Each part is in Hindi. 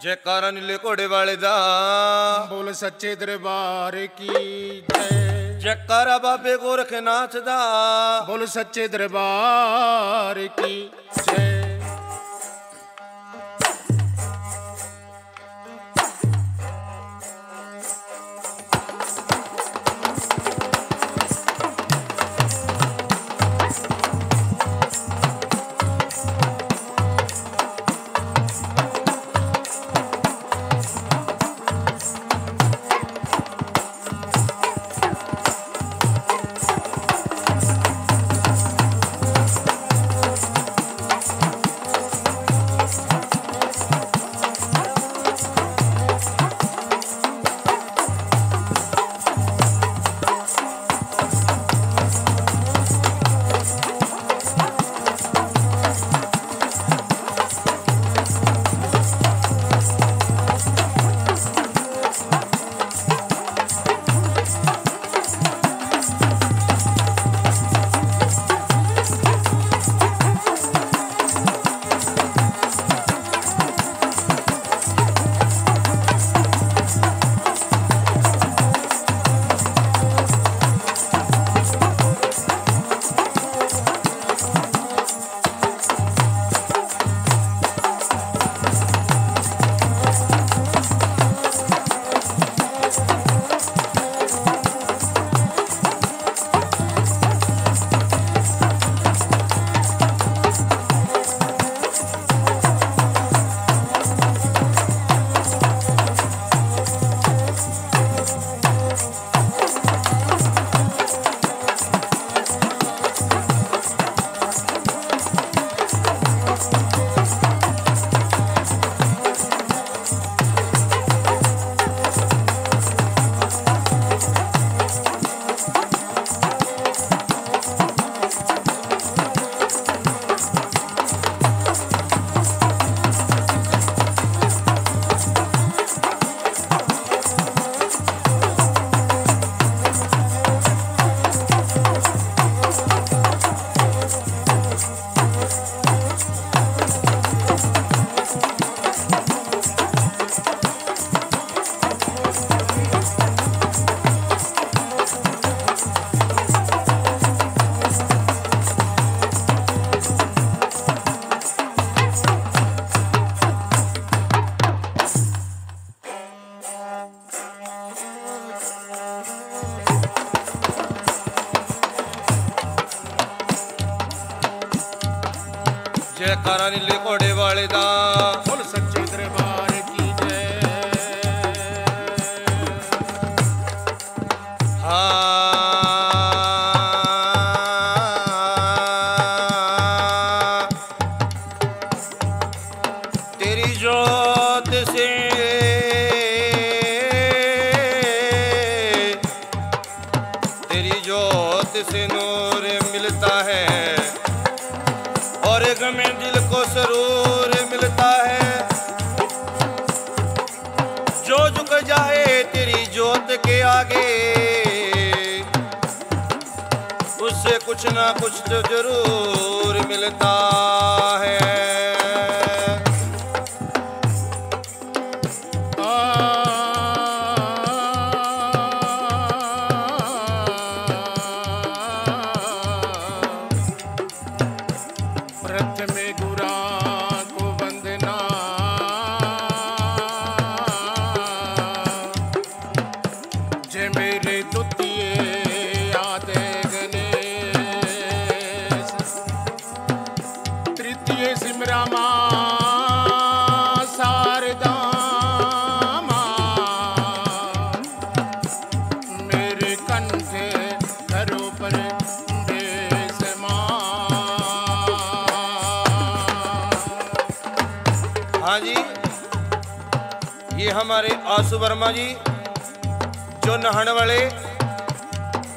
ਜੈਕਾਰਾ ਨੀਲੇ ਘੋੜੇ ਵਾਲੇ ਦਾ। ਬੋਲ ਸੱਚੇ ਦਰਬਾਰ ਕੀ ਜੈ। ਜੈਕਾਰਾ ਬਾਬੇ ਗੋਰਖਨਾਥ ਦਾ। ਬੋਲ ਸੱਚੇ ਦਰਬਾਰ ਕੀ ਜੈ। ਜੈਕਾਰਾ ਨੀਲੇ ਘੋੜੇ ਵਾਲੇ ਦਾ। जरूर वर्मा जी, जो नहाने वाले,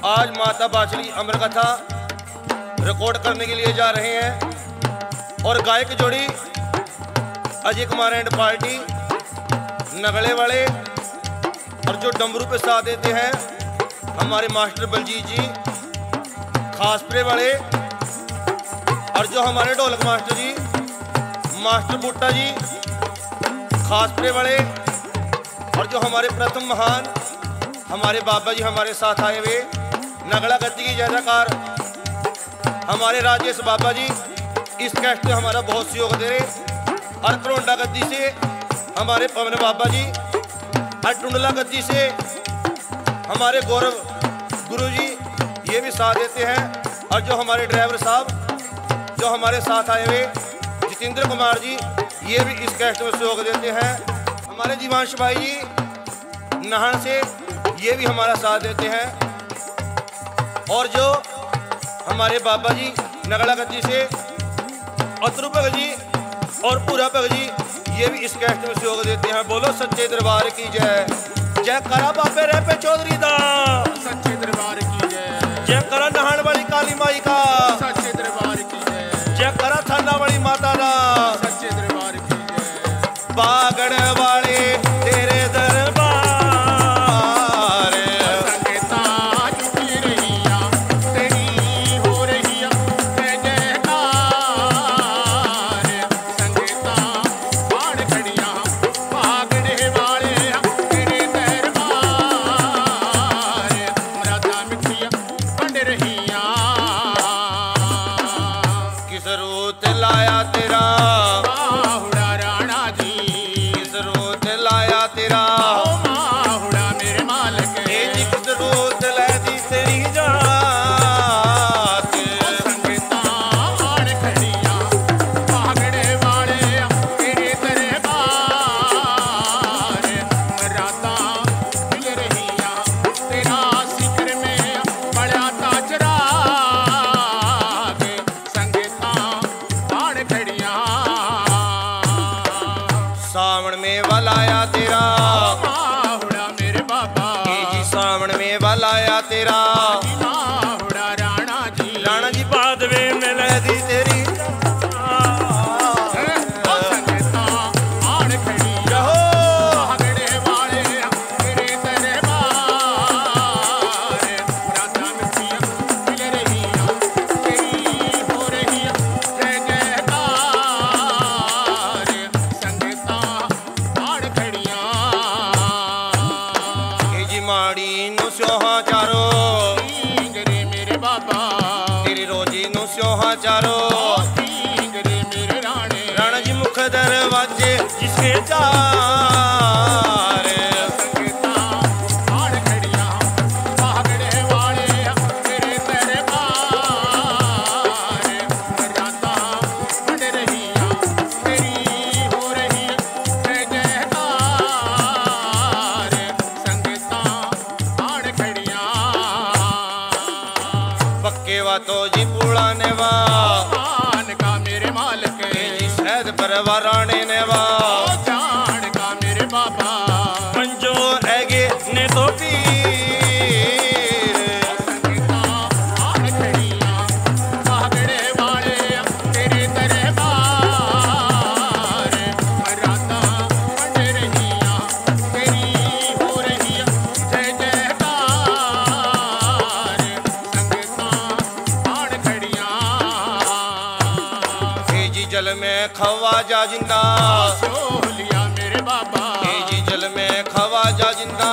आज माता बाचली अमर कथा रिकॉर्ड करने के लिए जा रहे हैं। और गायक जोड़ी, अजय कुमार एंड पार्टी, नगले वाले, और जो डमरू पे साथ देते हैं, हमारे मास्टर बलजीत जी, खासपरे वाले, और जो हमारे ढोलक मास्टर जी, मास्टर बूटा जी, खासपुरे वाले और जो हमारे प्रथम महान, हमारे बाबा जी हमारे साथ आए हुए, नगड़ा गद्दी की जयकार हमारे राजेश बाबा जी, इस कैस्ट में हमारा बहुत सहयोग दे रहे। और करोंडा गद्दी से हमारे पवन बाबा जी और टुंडला गद्दी से हमारे गौरव गुरु जी, ये भी साथ देते हैं। और जो हमारे ड्राइवर साहब, जो हमारे साथ आए हुए, जितेंद्र कुमार जी, ये भी इस कैस्ट में सहयोग देते हैं। हमारे जीवांश भाई जी नहन से ये भी हमारा साथ देते हैं। और जो हमारे बाबा जी नगड़ा गद्दी से अतरु भगत जी और पूरा भगत जी ये भी इस कैस्ट में सहयोग देते हैं। बोलो सच्चे दरबार की जय। जय करा बाबे रे पे चौधरी दा। सच्चे दरबार की जय। जय करा नहान वाली काली माई का। सच्चे दरबार की जय। जय करा थाना वाली माता दा। सच्चे दरबार की जय। बागड़ वाले जिसके जा ज़िंदा सोलिया मेरे बाबा। ए जी जल में खवा जा ज़िंदा।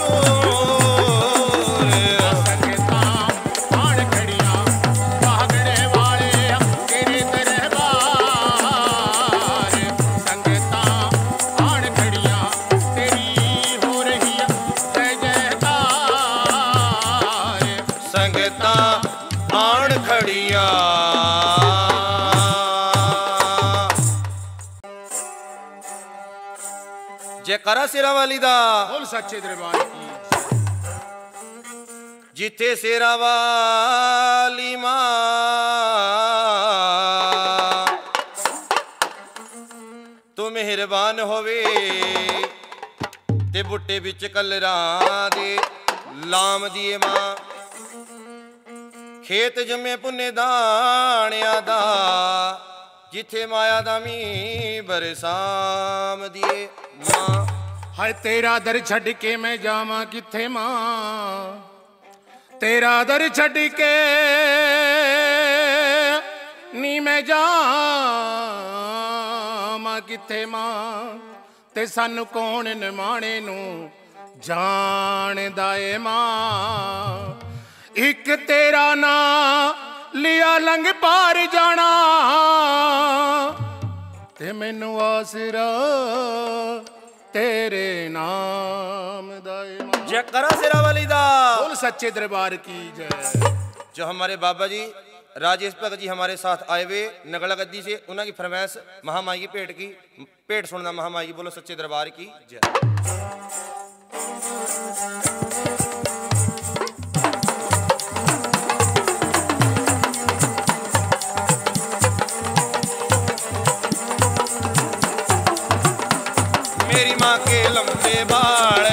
ਕਰਾ ਸੇਰਾ ਵਾਲੀ ਦਾ। ਬੋਲ ਸੱਚੇ ਦਰਬਾਰ ਕੀ। ਜਿੱਥੇ ਸੇਰਾ ਵਾਲੀ ਮਾਂ ਤੂੰ ਮਿਹਰਬਾਨ ਹੋਵੇ ਤੇ ਬੁੱਟੇ ਵਿੱਚ ਕਲਰਾਂ ਦੇ ਲਾਮ ਦੀ ਮਾਂ। ਖੇਤ ਜੰਮੇ ਪੁੰਨੇ ਦਾਣਿਆ ਦਾ ਜਿੱਥੇ ਮਾਇਆ ਦਾ ਮੀਂਹ ਬਰਸਾਮ ਦੀਏ ਮਾਂ। ਹਾਏ ਤੇਰਾ ਦਰ ਛੱਡ ਕੇ ਮੈਂ ਜਾਵਾਂ ਕਿੱਥੇ ਮਾਂ? ਤੇਰਾ ਦਰ ਛੱਡ ਕੇ ਨੀ ਮੈਂ ਜਾਵਾਂ ਕਿੱਥੇ ਮਾਂ? ਤੇ ਸਾਨੂੰ ਕੌਣ ਨਿਮਾਣੇ ਨੂੰ ਜਾਣਦਾ ਏ ਮਾਂ? ਇੱਕ ਤੇਰਾ ਨਾਂ ਲਿਆ ਲੰਗ ਪਾਰ ਜਾਣਾ। ਤੇ ਮੈਨੂੰ ਆਸਰਾ तेरे नाम जय सिरा वाली दा। सच्चे दरबार की जय। जो हमारे बाबा जी राजेश भगत जी हमारे साथ आए हुए नगला गद्दी से उन्होंने की फरमाइश महामाई की भेट की भेट सुनना महामाई बोलो सच्चे दरबार की जय। माँ के लंबे बाड़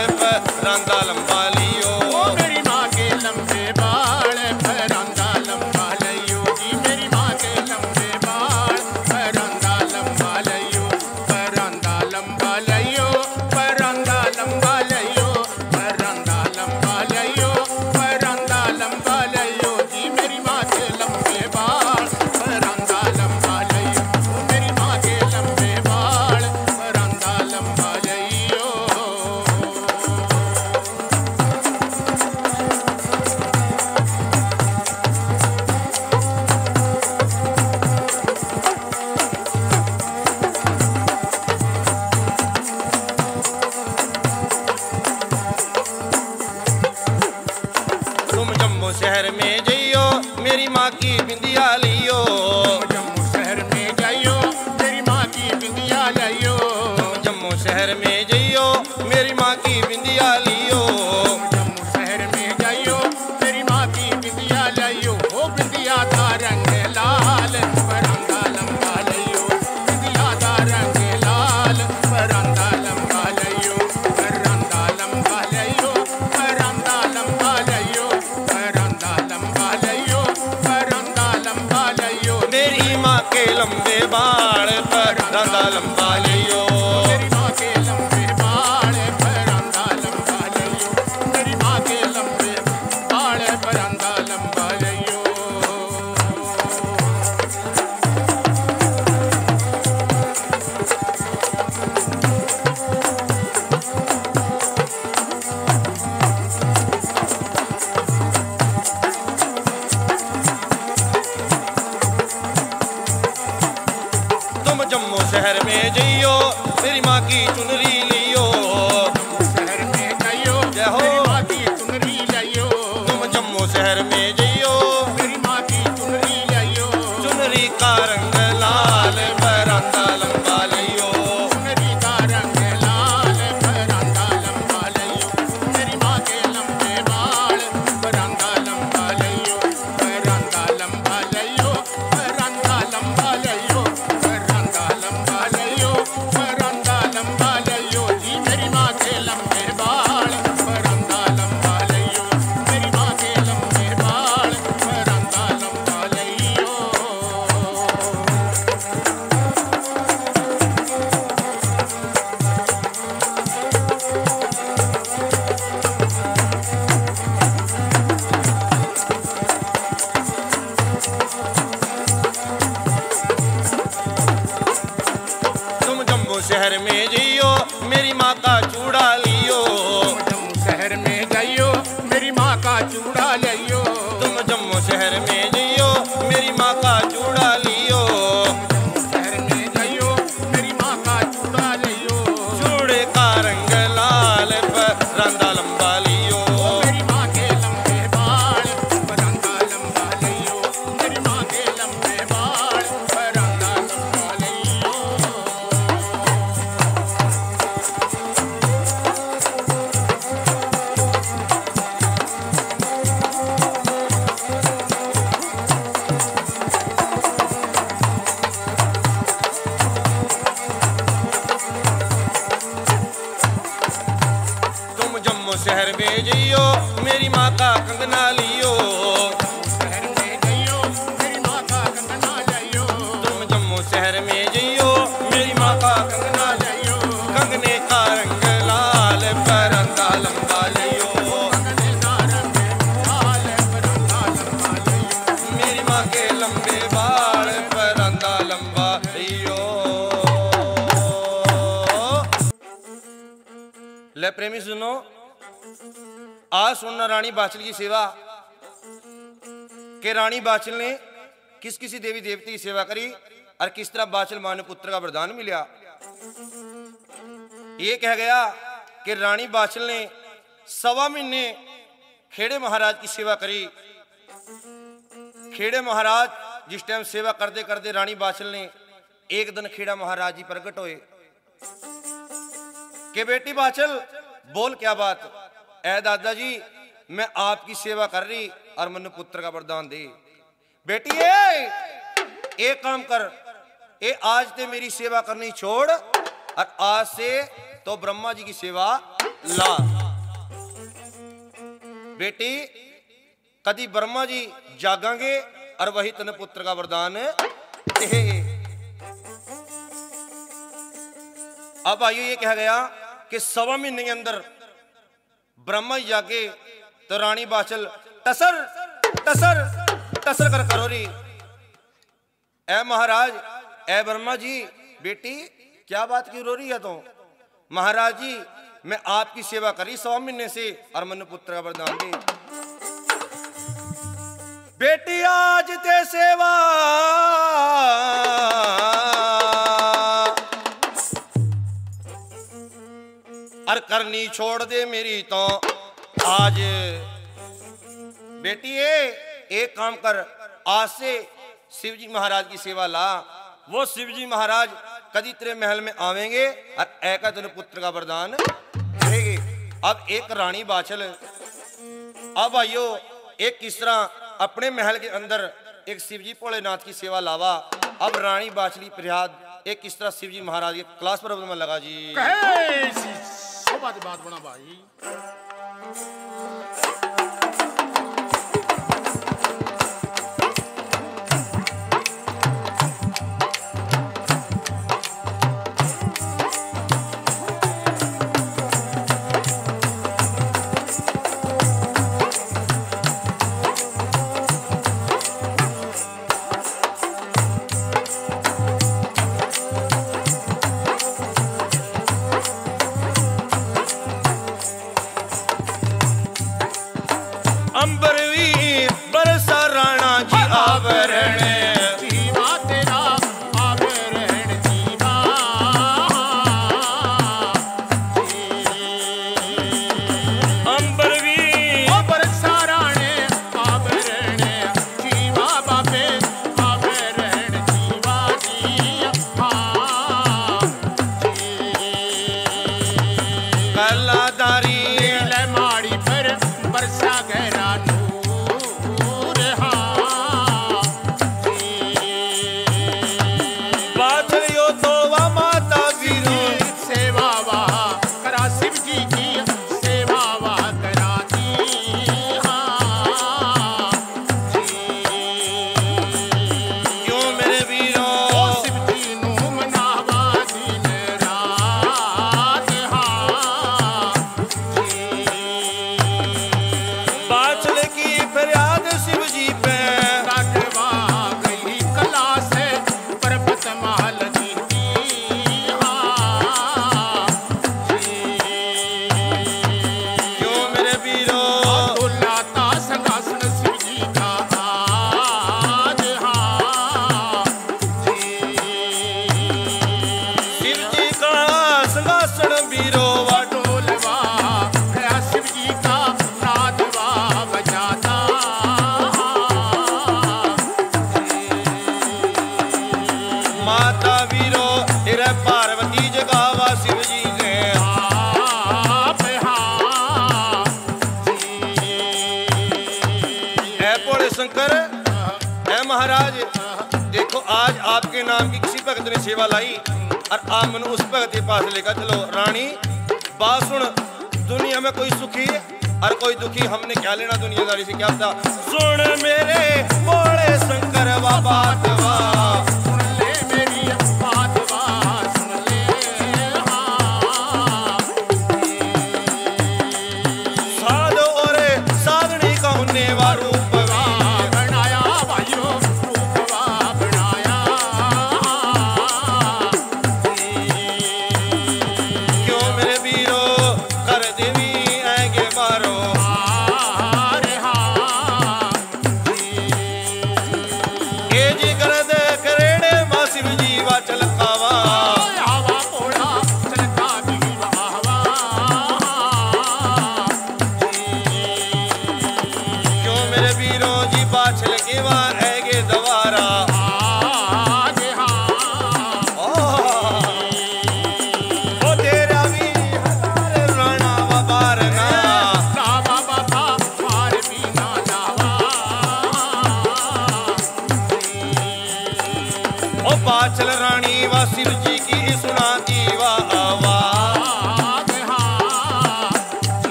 सुनना रानी बाचल की सेवा। के रानी बाचल ने किस किसी देवी देवते की सेवा करी और किस तरह बाचल माँ ने पुत्र का वरदान मिला? ये कह गया कि रानी बाचल ने सवा महीने खेड़े महाराज की सेवा करी। खेड़े महाराज जिस टाइम सेवा करते करते रानी बाचल ने एक दिन खेड़ा महाराज जी प्रकट हुए। कि बेटी बाचल बोल क्या बात? ऐ दादाजी मैं आपकी सेवा कर रही, और मनु पुत्र का वरदान दे। बेटी ए एक काम कर, ए आज ते मेरी सेवा करनी छोड़, और आज से तो ब्रह्मा जी की सेवा ला। बेटी कदी ब्रह्मा जी जागांगे, और वही तन पुत्र का वरदान अब आइयो ये कहा गया कि सवा महीने के अंदर ब्रह्मा जाके तो रानी बाचल टसर टसर टसर कर, करो री। ए महाराज, ए ब्रह्मा जी, बेटी, क्या बात क्यों रो रही है तो? महाराज जी, मैं आपकी सेवा करी सवा महीने से और मनु पुत्र का वरदान दे। बेटी, आज ते सेवा और करनी छोड़ दे मेरी तो। आज बेटी ए एक काम कर, आज से शिवजी महाराज की सेवा ला। वो शिवजी महाराज कदी तेरे महल में आवेंगे और ऐका तेरे पुत्र का वरदान देंगे। अब एक रानी बाचल अब आइयो, एक किस तरह अपने महल के अंदर एक शिवजी भोलेनाथ की सेवा लावा। अब रानी बाचली प्रयाद एक किस तरह शिवजी महाराज के क्लास पर लगा जी। की बात बना भाई।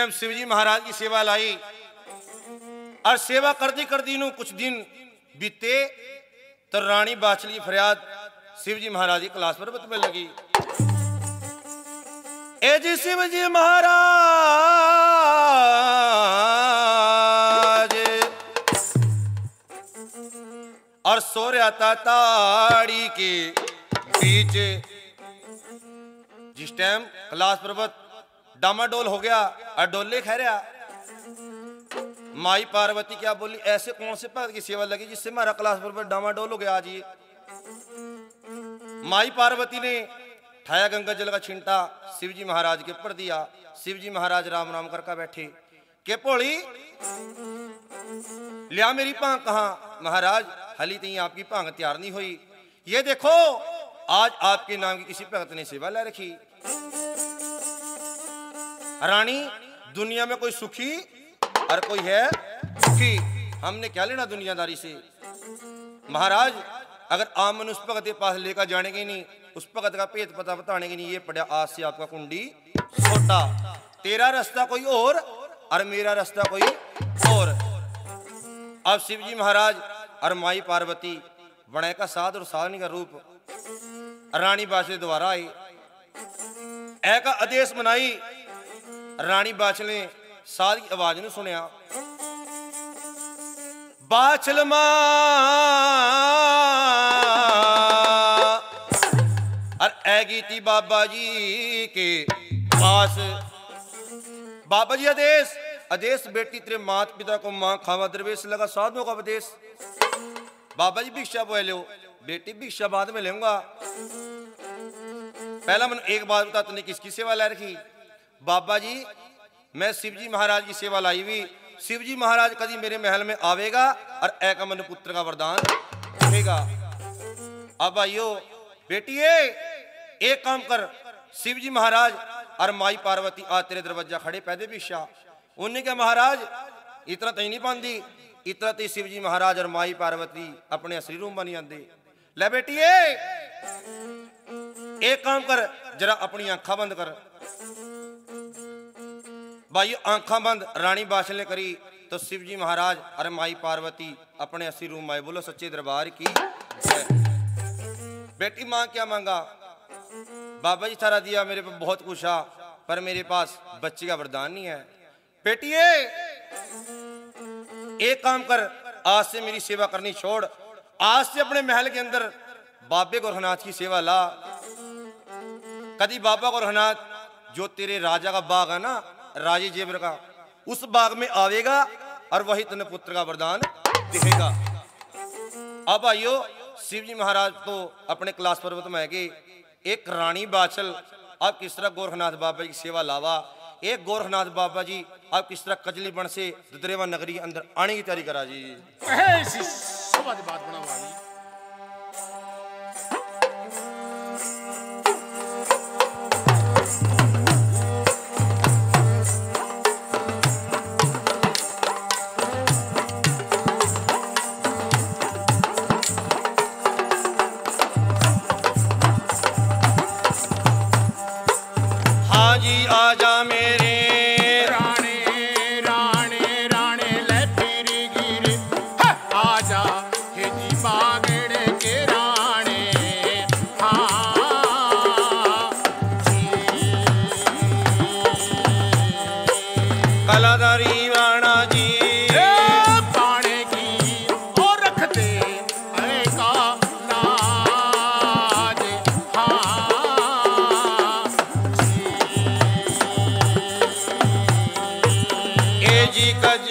जिस टाइम शिवजी महाराज की सेवा लाई और सेवा करती करती नु कुछ दिन बीते तो रानी बाचल की फरियाद शिवजी महाराज की क्लास पर बतने लगी। ए जी शिवजी महाराज, और सो रहा था ताड़ी के बीच जिस टाइम कैलाश पर्वत डामाडोल हो गया, अडोले डोले खा रहा माई पार्वती, क्या बोली, ऐसे कौन से भगत की सेवा लगी जिससे हमारा कैलाश पर्वत डामाडोल हो गया आज ये? माई पार्वती ने ठाया गंगा जल का छिंटा, शिवजी महाराज के ऊपर दिया। शिवजी महाराज राम राम करके बैठे। के भोली लिया मेरी भाँग कहा? महाराज, हली ती आपकी भाँग तैयार नहीं हुई। ये देखो, आज आपके नाम की किसी भगत ने सेवा ले रखी। रानी, दुनिया में कोई सुखी और कोई है दुखी हमने क्या लेना दुनियादारी से? महाराज, अगर आम मनुष्य भगत के पास लेकर जाने के नहीं, उस भगत का भेद पता बताने के नहीं, ये पड़ा आज से आपका कुंडी छोटा। तेरा रास्ता कोई और और मेरा रास्ता कोई और। अब शिवजी महाराज और माई पार्वती बड़े का साध और साधनी का रूप। रानी बाछले द्वारा आई। ऐ का आदेश बनाई रानी बाछल ने की आवाज़ ने सुनिया। बाछल माँ। और ऐगी थी बाबा जी के पास। बाबा जी आदेश आदेश बेटी तेरे माता पिता को माँ खावा दरवेश लगा साधुओं का उपदेश। बाबा जी भिक्षा बोले लो बेटी भिक्षा बाद में लेऊँगा। पहला मन एक बात बता तूने किसकी सेवा ला रखी? बाबा जी, मैं शिवजी महाराज की सेवा लाई हुई। शिवजी महाराज कभी मेरे महल में आवेगा और ऐ मन पुत्र का वरदान देगा। अब आइयो, बेटिए, एक काम कर। शिवजी महाराज और माई पार्वती आ तेरे दरवाज़ा खड़े, पैदे भिक्षा उन्हें क्या महाराज, इतना तई नहीं पाती इतना ती शिवजी महाराज और माई पार्वती अपने असली रूम बनी आते ले बेटिए, एक काम कर, जरा अपनी आंखा बंद कर। भाई, आंखा बंद, रानी बादशाह ने करी तो शिव जी महाराज और माई पार्वती, अपने अस्सी रूम आए, बोलो सच्चे दरबार की। बेटी माँ क्या मांगा? बाबा जी सारा दिया, मेरे पे बहुत कुछ आ, पर मेरे पास बच्चे का वरदान नहीं है। बेटिए, एक काम कर, आज से मेरी सेवा करनी छोड़, आज से अपने महल के अंदर बाबे गोरखनाथ की सेवा ला। कदी बाबा गोरखनाथ, जो तेरे राजा का बाग है ना राजे जेब रखा। उस बाग में आवेगा और वही तन पुत्र का वरदान देगा। अब आइयो शिव जी महाराज तो अपने क्लास पर्वत में है एक रानी बाचल अब किस तरह गोरखनाथ बाबा जी की सेवा लावा? एक गोरखनाथ बाबा जी, आप किस तरह कजली बन से दुदरेवा नगरी के अंदर आने की तैयारी करा जी? बात बना की कज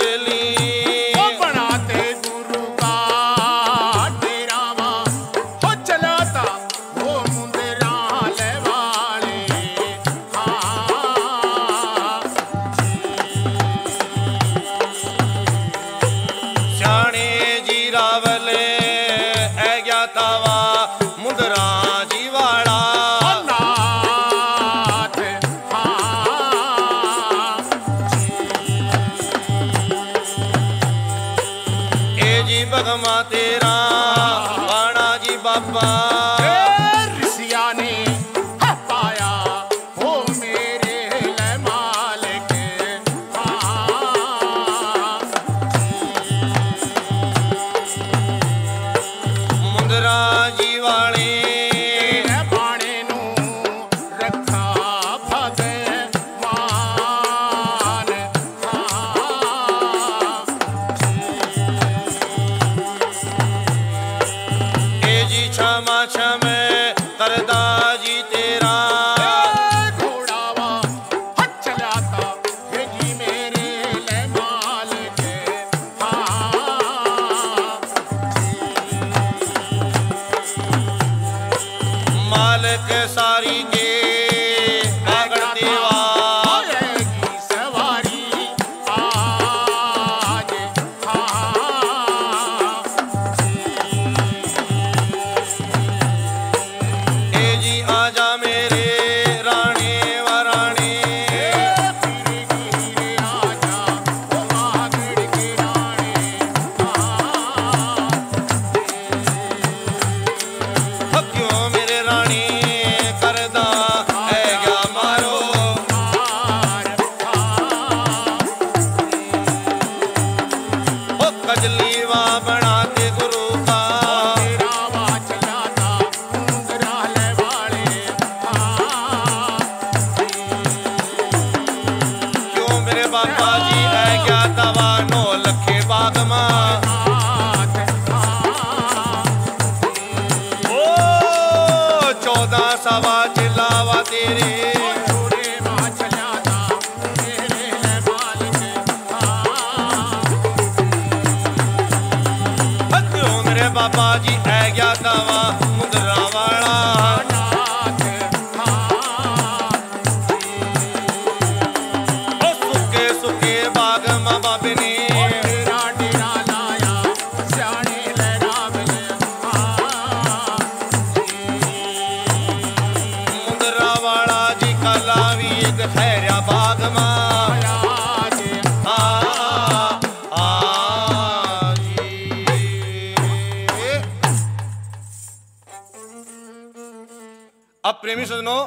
प्रेमी सजनों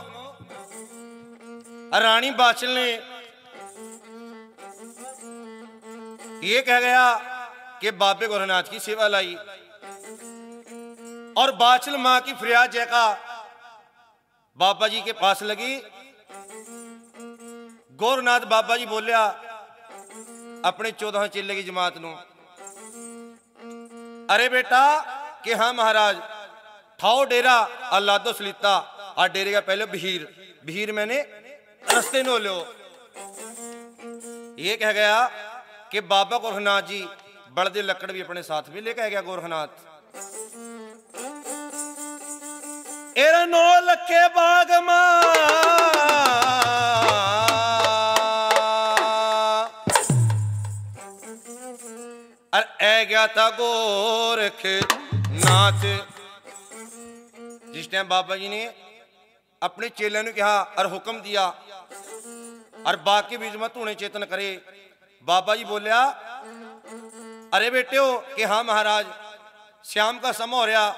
रानी बाचल ने ये कह गया कि बाबे गोरनाथ की सेवा लाई और बाचल माँ की फरियाद जैका बाबा जी के पास लगी। गोरनाथ बाबा जी बोलिया, अपने चौदह चेले की जमात न अरे बेटा, कि हाँ महाराज, ठाओ डेरा अलादो सलीता। आ डेरेगा पहले भीर। भीर मैंने रस्ते नो लो ये कह गया कि बाबा गोरखनाथ जी बड़दे लकड़ भी अपने साथ में लेके गया गोरखनाथ। एरा नो लके बाग मा। अर ए गया था गोरख नाथ जिस टाइम बाबा जी ने अपने चेले ने कहा और हुक्म दिया और बाग के बीच में धूने चेतन करे। बाबा जी बोलिया, अरे बेटे हो कि हाँ महाराज, श्याम का समय हो रहा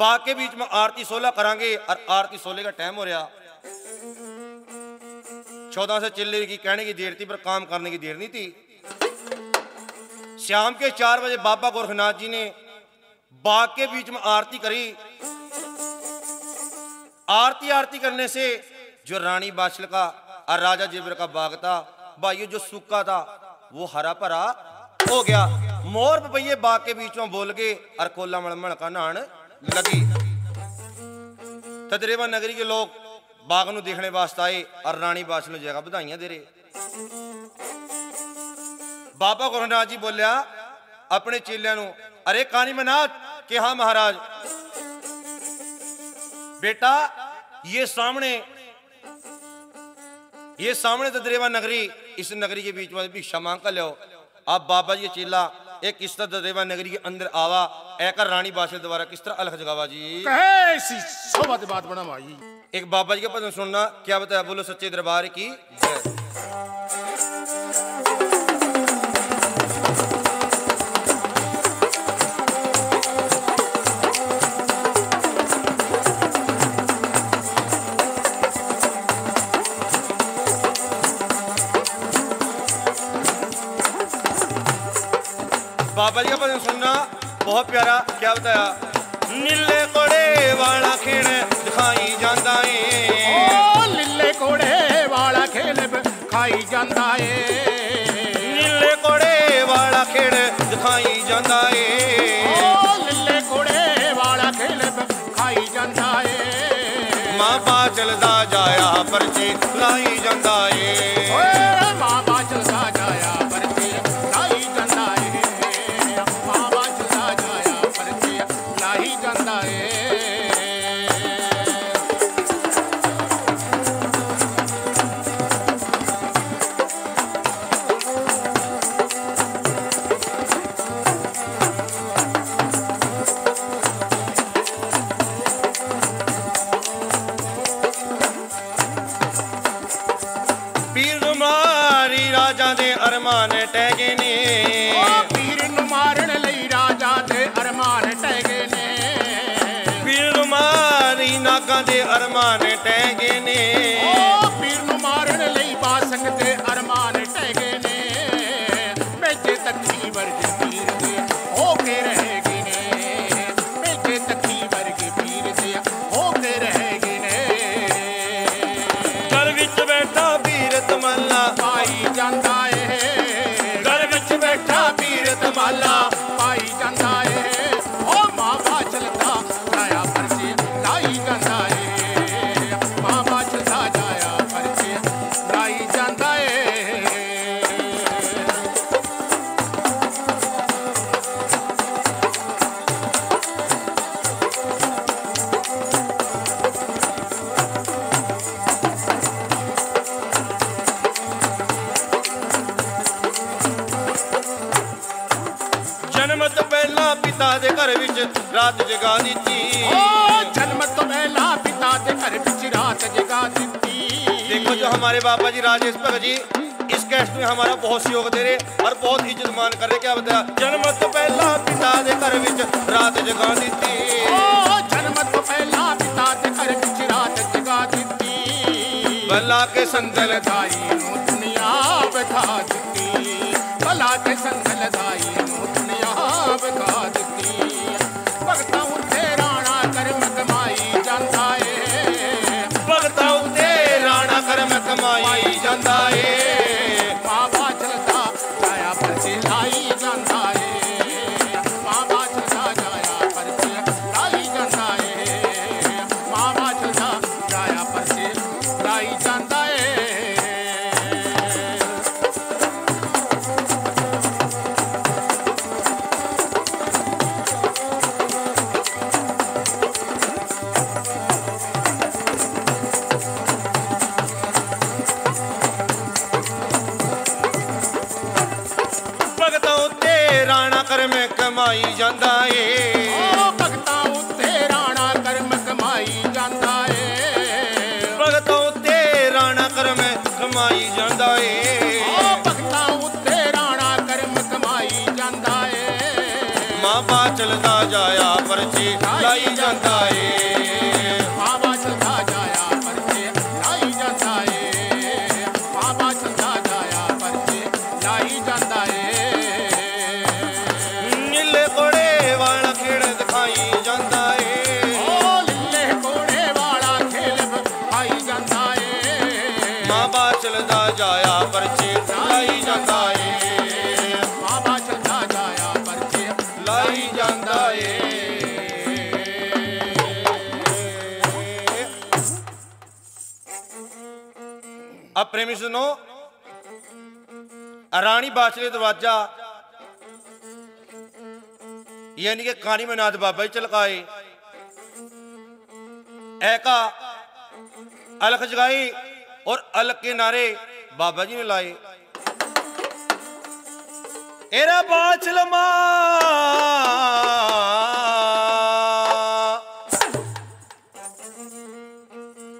बाग के बीच में आरती सोलह करांगे और आरती सोलह का टाइम हो रहा। चौदह से चिल्ले की कहने की देर थी, पर काम करने की देर नहीं थी। शाम के चार बजे बाबा गोरखनाथ जी ने बाग के बीच में आरती करी आरती आरती करने से जो रानी बाछल का और राजा जेबर का बाग था भाइयों जो सूखा था, वो हरा भरा हो गया। मोर पपइये बाग के बीचों बोल गए और कोला मणमण का नहान लगी। तदरेवा नगरी के लोग बाग न देखने वास्ते आए और राणी बाछल जगह बधाइया दे रहे। बाबा गुरुनाथ जी बोलिया, अपने चेलिया अरे कानी मनाथ के हाँ महाराज बेटा ये सामने ये सामने ददरेवा नगरी इस नगरी के बीच में भिक्षा मांग कर लो। आप बाबा जी चेला एक किस तरह ददरेवा नगरी के अंदर आवा एकर रानी बादशाह द्वारा किस तरह अलख जगावा जी? बात बना माई एक बाबा जी का भजन सुनना क्या बताया? बोलो सच्चे दरबार की जय। ਬਹੁਤ ਪਿਆਰਾ ਕੀ ਬਤਾਇਆ? ਨੀਲੇ ਕੋੜੇ ਵਾਲਾ ਖੇਣ ਦਿਖਾਈ ਜਾਂਦਾ ਏ। ਓ ਨੀਲੇ ਕੋੜੇ ਵਾਲਾ ਖੇਣ ਖਾਈ ਜਾਂਦਾ ਏ। ਨੀਲੇ ਕੋੜੇ ਵਾਲਾ ਖੇਣ ਦਿਖਾਈ ਜਾਂਦਾ ਏ। ਓ ਨੀਲੇ ਵਾਲਾ ਖੇਣ ਖਾਈ ਜਾਂਦਾ ਏ। ਮਾਪਾ ਚਲਦਾ ਜਾਇਆ ਪਰਚੀ ਲਾਈ ਜਾਂਦਾ ਏ। ਓਏ ਮਾਪਾ ਚਲਦਾ ਨਾਗਾਂ ਦੇ ਅਰਮਾਨ ਟਹਿ ਗਏ ਨੇ। ਓ ਪੀਰ ਨੂੰ ਮਾਰਨ ਲਈ ਬਾਸੰਗ ਦੇ ਅਰਮਾਨ ਟਹਿ ਗਏ ਨੇ। ਮੇਜੇ ਤੱਕੀ ਵਰਗੇ ਪੀਰ ਦੇ ਹੋ ਕੇ ਰਹੇਗੇ ਨੇ। ਮੇਜੇ ਤੱਕੀ ਵਰਗੇ ਪੀਰ ਦੇ ਹੋ ਕੇ ਰਹੇਗੇ ਨੇ। ਘਰ ਵਿੱਚ ਬੈਠਾ ਪੀਰ ਤਮੱਲਾ ਪਾਈ ਜਾਂਦਾ ਏ। ਘਰ ਵਿੱਚ ਬੈਠਾ ਪੀਰ ਤਮਾਲਾ रात जगा दी जन्म तो मेला पिता दे घर बिच रात जगा दी देखो जो हमारे बाबा जी राजेश भगत जी इस कैस्ट में हमारा बहुत सहयोग दे रहे और बहुत इज़्ज़त मान कर रहे क्या बताया? जन्म तो पहला पिता दे घर बिच रात जगा दी जन्म तो पहला पिता दे घर बिच रात जगा दी भला के संगल दाई दुनिया बैठा दी भला के संगल दाई ਬਾਚਲ ਦਾ ਜਾਇਆ ਪਰਚੇ ਲਾਈ ਜਾਂਦਾ ਏ ਬਾਬਾ ਚਲਦਾ ਜਾਇਆ ਪਰਚੇ ਲਾਈ ਜਾਂਦਾ ਏ ਬਾਬਾ ਚਲਦਾ ਜਾਇਆ ਪਰਚੇ ਲਾਈ ਜਾਂਦਾ ਏ ਨੀਲੇ ਕੋੜੇ ਵਾਲਾ ਖੇੜ ਦਿਖਾਈ ਜਾਂਦਾ ਏ ਓ ਲਿੱਲੇ ਕੋੜੇ ਵਾਲਾ ਖੇਲ ਵਿਖਾਈ ਜਾਂਦਾ ਏ ਮਾਂ ਬਾਚਲ ਦਾ ਜਾਇਆ ਪਰਚੇ ਲਾਈ ਜਾਂਦਾ ਏ प्रेमी सुनो रानी बाछले दरवाज़ा, यानी कि कानी में बाबा जी चलकाए। ऐका, अलख जगाई और अलग के नारे बाबा जी ने लाए। एरा बाचलमा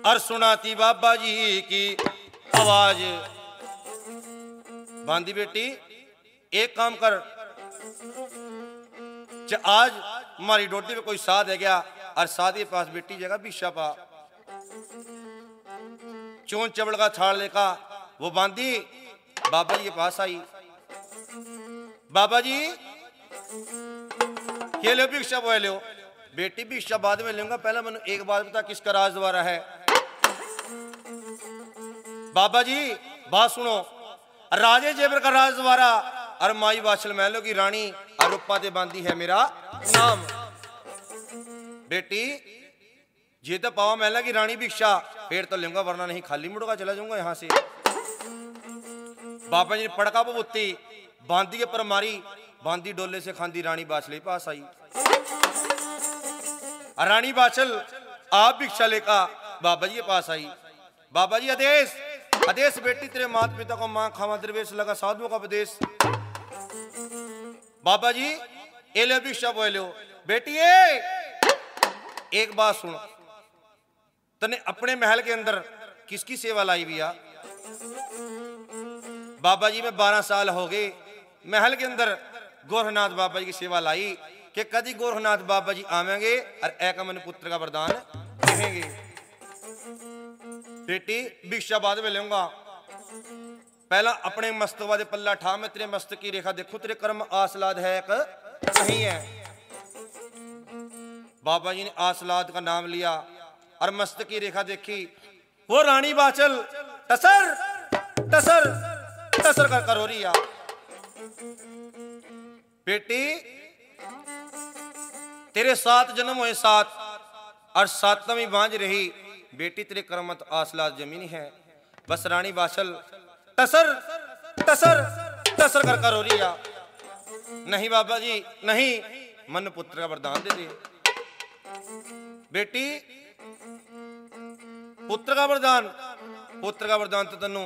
और सुनाती बाबा जी की आवाज़। बांधी बेटी, एक काम कर। आज हमारी डोटी में कोई साथ है क्या? और के पास बेटी जगह बिशा पा। चोन चबड़ का छाड़ लेका वो बांधी बाबा जी के पास आई। बाबा जी ये लो भिक्षा बोए लो बेटी भिक्षा बाद में लूँगा पहले मैंने एक बात बता किसका राज द्वारा है? बाबा जी, बात सुनो। राजे जेबर का राज द्वारा और माई वाचल महलो की रानी और रूपा दे बांधी है मेरा नाम। बेटी, जे तो पावा महला की रानी भिक्षा, फिर तो लूँगा वरना नहीं, खाली मुड़ूँगा चला जाऊँगा यहाँ से। बाबा जी ने पड़का बबूती बांधी के पर मारी, बांधी डोले से खांदी रानी बाचल के पास आई। रानी बाचल आप भिक्षा लेकर बाबा जी के पास आई। बाबा जी आदेश आदेश बेटी, तेरे माता पिता को माँ खावा द्रवेश लगा साधुओं का उपदेश। बाबा जी, ये ले भिक्षा बोलो बेटी ए एक बात सुन। तने अपने महल के अंदर किसकी सेवा लाई भैया? बाबा जी, में बारह साल हो गए। महल के अंदर गोरखनाथ बाबा जी की सेवा लाई कि कदी गोरखनाथ बाबा जी आवेंगे और एक मन पुत्र का वरदान कहेंगे बेटी भिक्षा बाद में लूँगा पहला अपने मस्तक दे पल्ला ठा, मैं तेरे मस्तक की रेखा देखू, तेरे कर्म आसलाद है एक? नहीं है। बाबा जी ने आसलाद का नाम लिया और मस्तक की रेखा देखी। वो रानी बाचल, टसर टसर टसर कर कर रही बेटी, तेरे सात जन्म हुए, सात और सातवीं बांझ रही। बेटी तेरे करमत आसलाद जमीनी है। बस रानी बाचल टसर टसर टसर कर कर रही है नहीं बाबा जी, नहीं, मन पुत्र का वरदान दे दे। बेटी, पुत्र का वरदान, पुत्र का वरदान तो तेन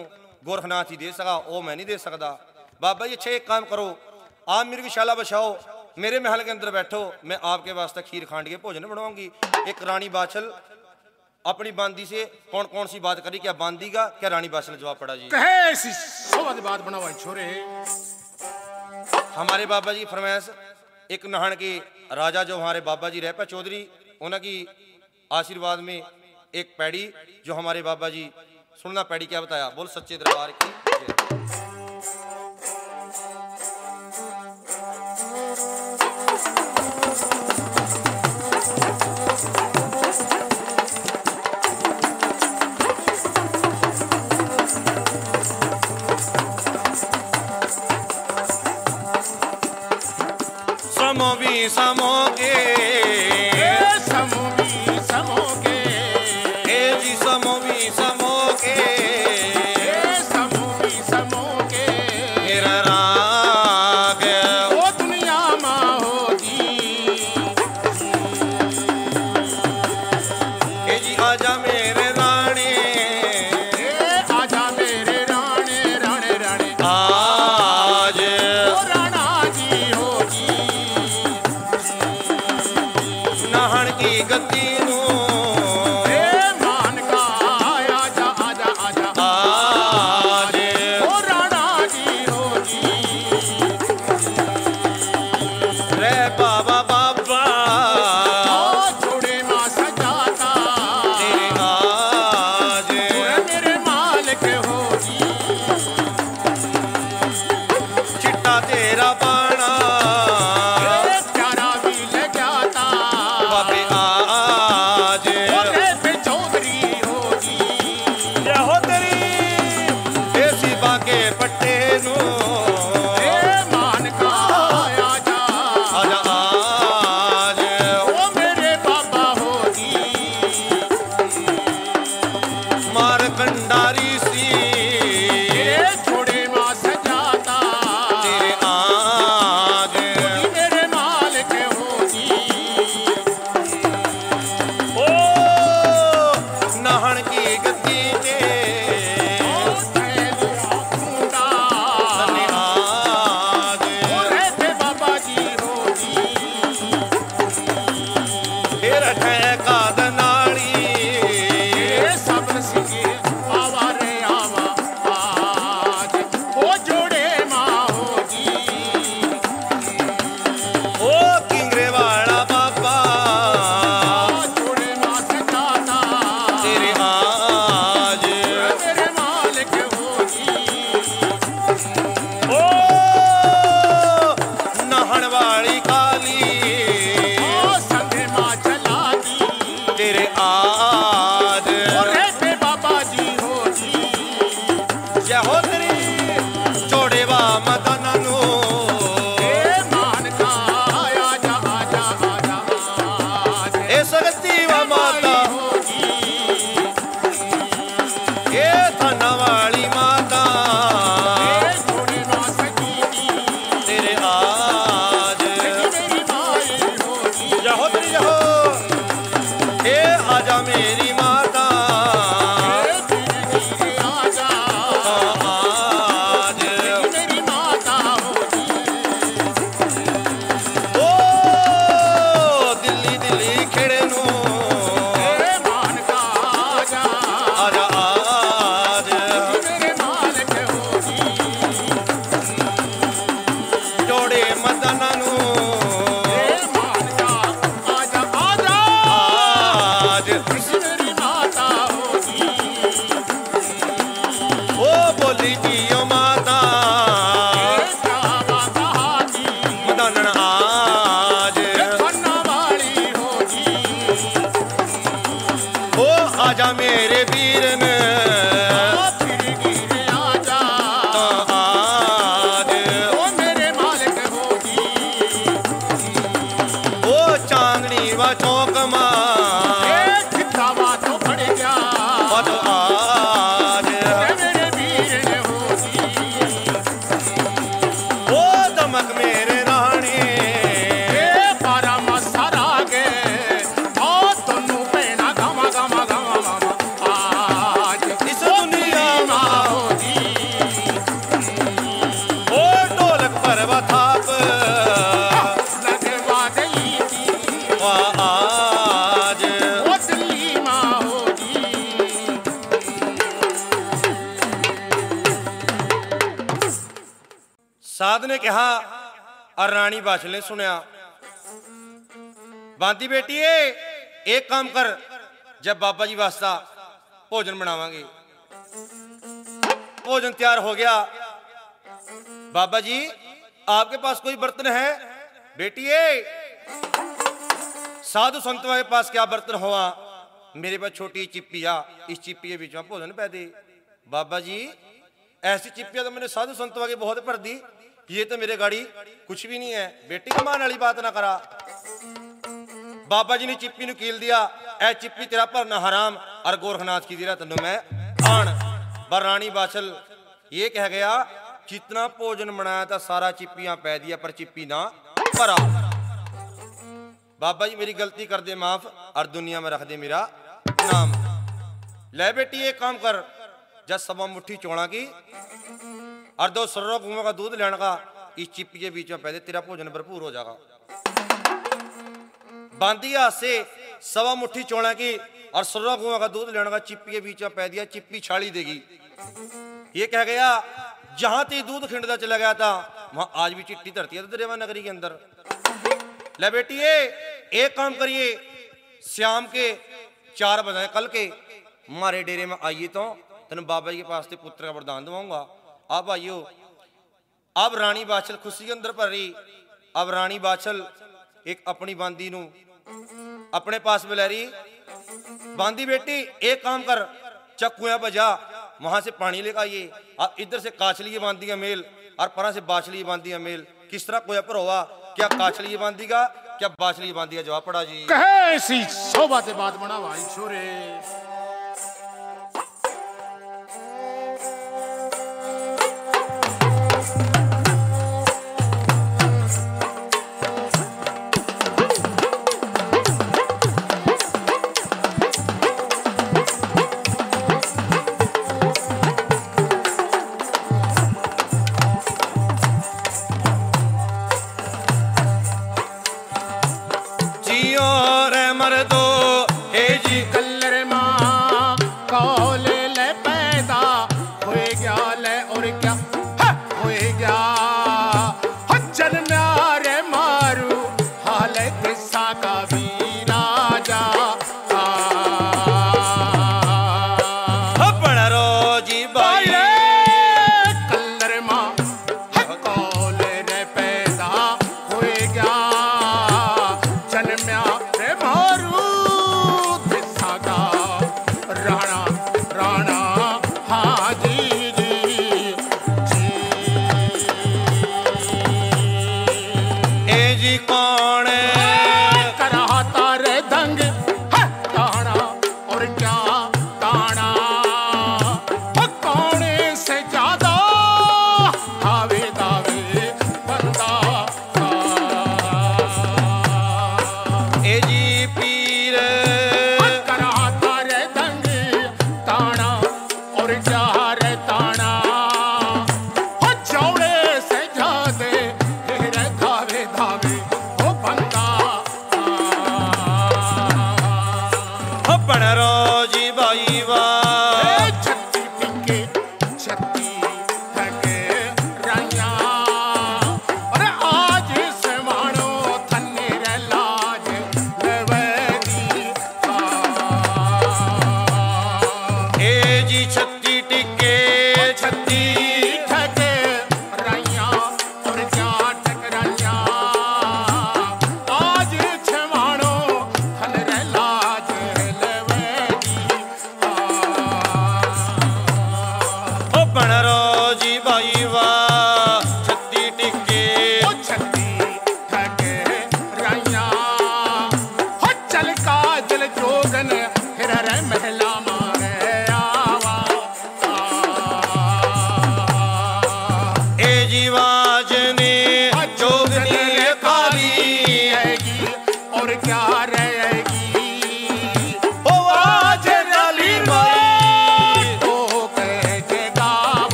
गोरखनाथ ही दे सका वो मैं नहीं दे सकता बाबा जी, अच्छे एक काम करो, आप मेरी विशाला बछाओ, मेरे महल के अंदर बैठो, मैं आपके वास्ते खीर खांड के भोजन बनवाऊँगी एक रानी बाछल अपनी बांदी से कौन कौन सी बात करी? क्या बांदी का? क्या रानी बासल ने जवाब पड़ा जी? कहे ऐसी बात बनावा छोरे। हमारे बाबा जी फरमाइश एक नहान के राजा जो हमारे बाबा जी रह पे चौधरी उनकी आशीर्वाद में एक पैड़ी जो हमारे बाबा जी सुनना पैड़ी क्या बताया? बोल सच्चे दरबार की समो भी समो के लाश ने सुनया। बांती बेटी एक काम कर, जब बाबा जी वास्ता भोजन बनावांगे। भोजन तैयार हो गया। बाबा जी, आपके पास कोई बर्तन है? बेटी साधु संतों के पास क्या बर्तन हो मेरे पास छोटी चिप्पिया इस चिप्पी के बीच में भोजन पै दे बाबा जी, ऐसी चिप्पिया तो मैंने साधु संतों के बहुत भर दी ये तो मेरे गाड़ी कुछ भी नहीं है। बेटी कमान वाली बात ना करा। बाबा जी ने चिप्पी नु कील दिया। ए चिप्पी तेरा भरना हराम। और गोरखनाथ की दिरा तेन मैं आन पर रानी बाछल ये कह गया, जितना भोजन बनाया था सारा चिप्पियाँ पै दिया, पर चिप्पी ना भरा। बाबा जी मेरी गलती कर दे, माफ़। और दुनिया में रख दे मेरा नाम। ले बेटी, एक काम कर। जब सवा मुट्ठी चौड़ा की, और दो सर्रो कुओं का दूध लेने का, इस चिप्पी के बीच में पै तेरा भोजन भरपूर हो जाएगा। बांदी से सवा मुट्ठी चौड़ा की, और सर्रा कुआँ का दूध लेने का चिप्पी के बीच में पै दिया चिप्पी छाड़ी देगी। ये कह गया, जहाँ ते दूध खिंडता चला गया था, वहाँ आज भी चिट्ठी धरती है दरेवा नगरी के अंदर। ले बेटिए, एक काम करिए शाम के चार बजे कल के हमारे डेरे में आइए तो तेन बाबा जी के पास से पुत्र का वरदान दवाऊँगा अब आइयो अब रानी बाछल खुशी अंदर भर अब रानी बाछल एक अपनी बांदी नु अपने पास बुला बांदी बेटी एक काम कर चक्कुआ बजा वहाँ से पानी लेकर आइए अब इधर से काछली बांधी मेल और परा से बाछली बांधी मेल किस तरह कोई पर हुआ क्या काछली बांधीगा क्या बाछली बांधी जवाब पड़ा जी कहे ऐसी शोभा बात बना भाई छोरे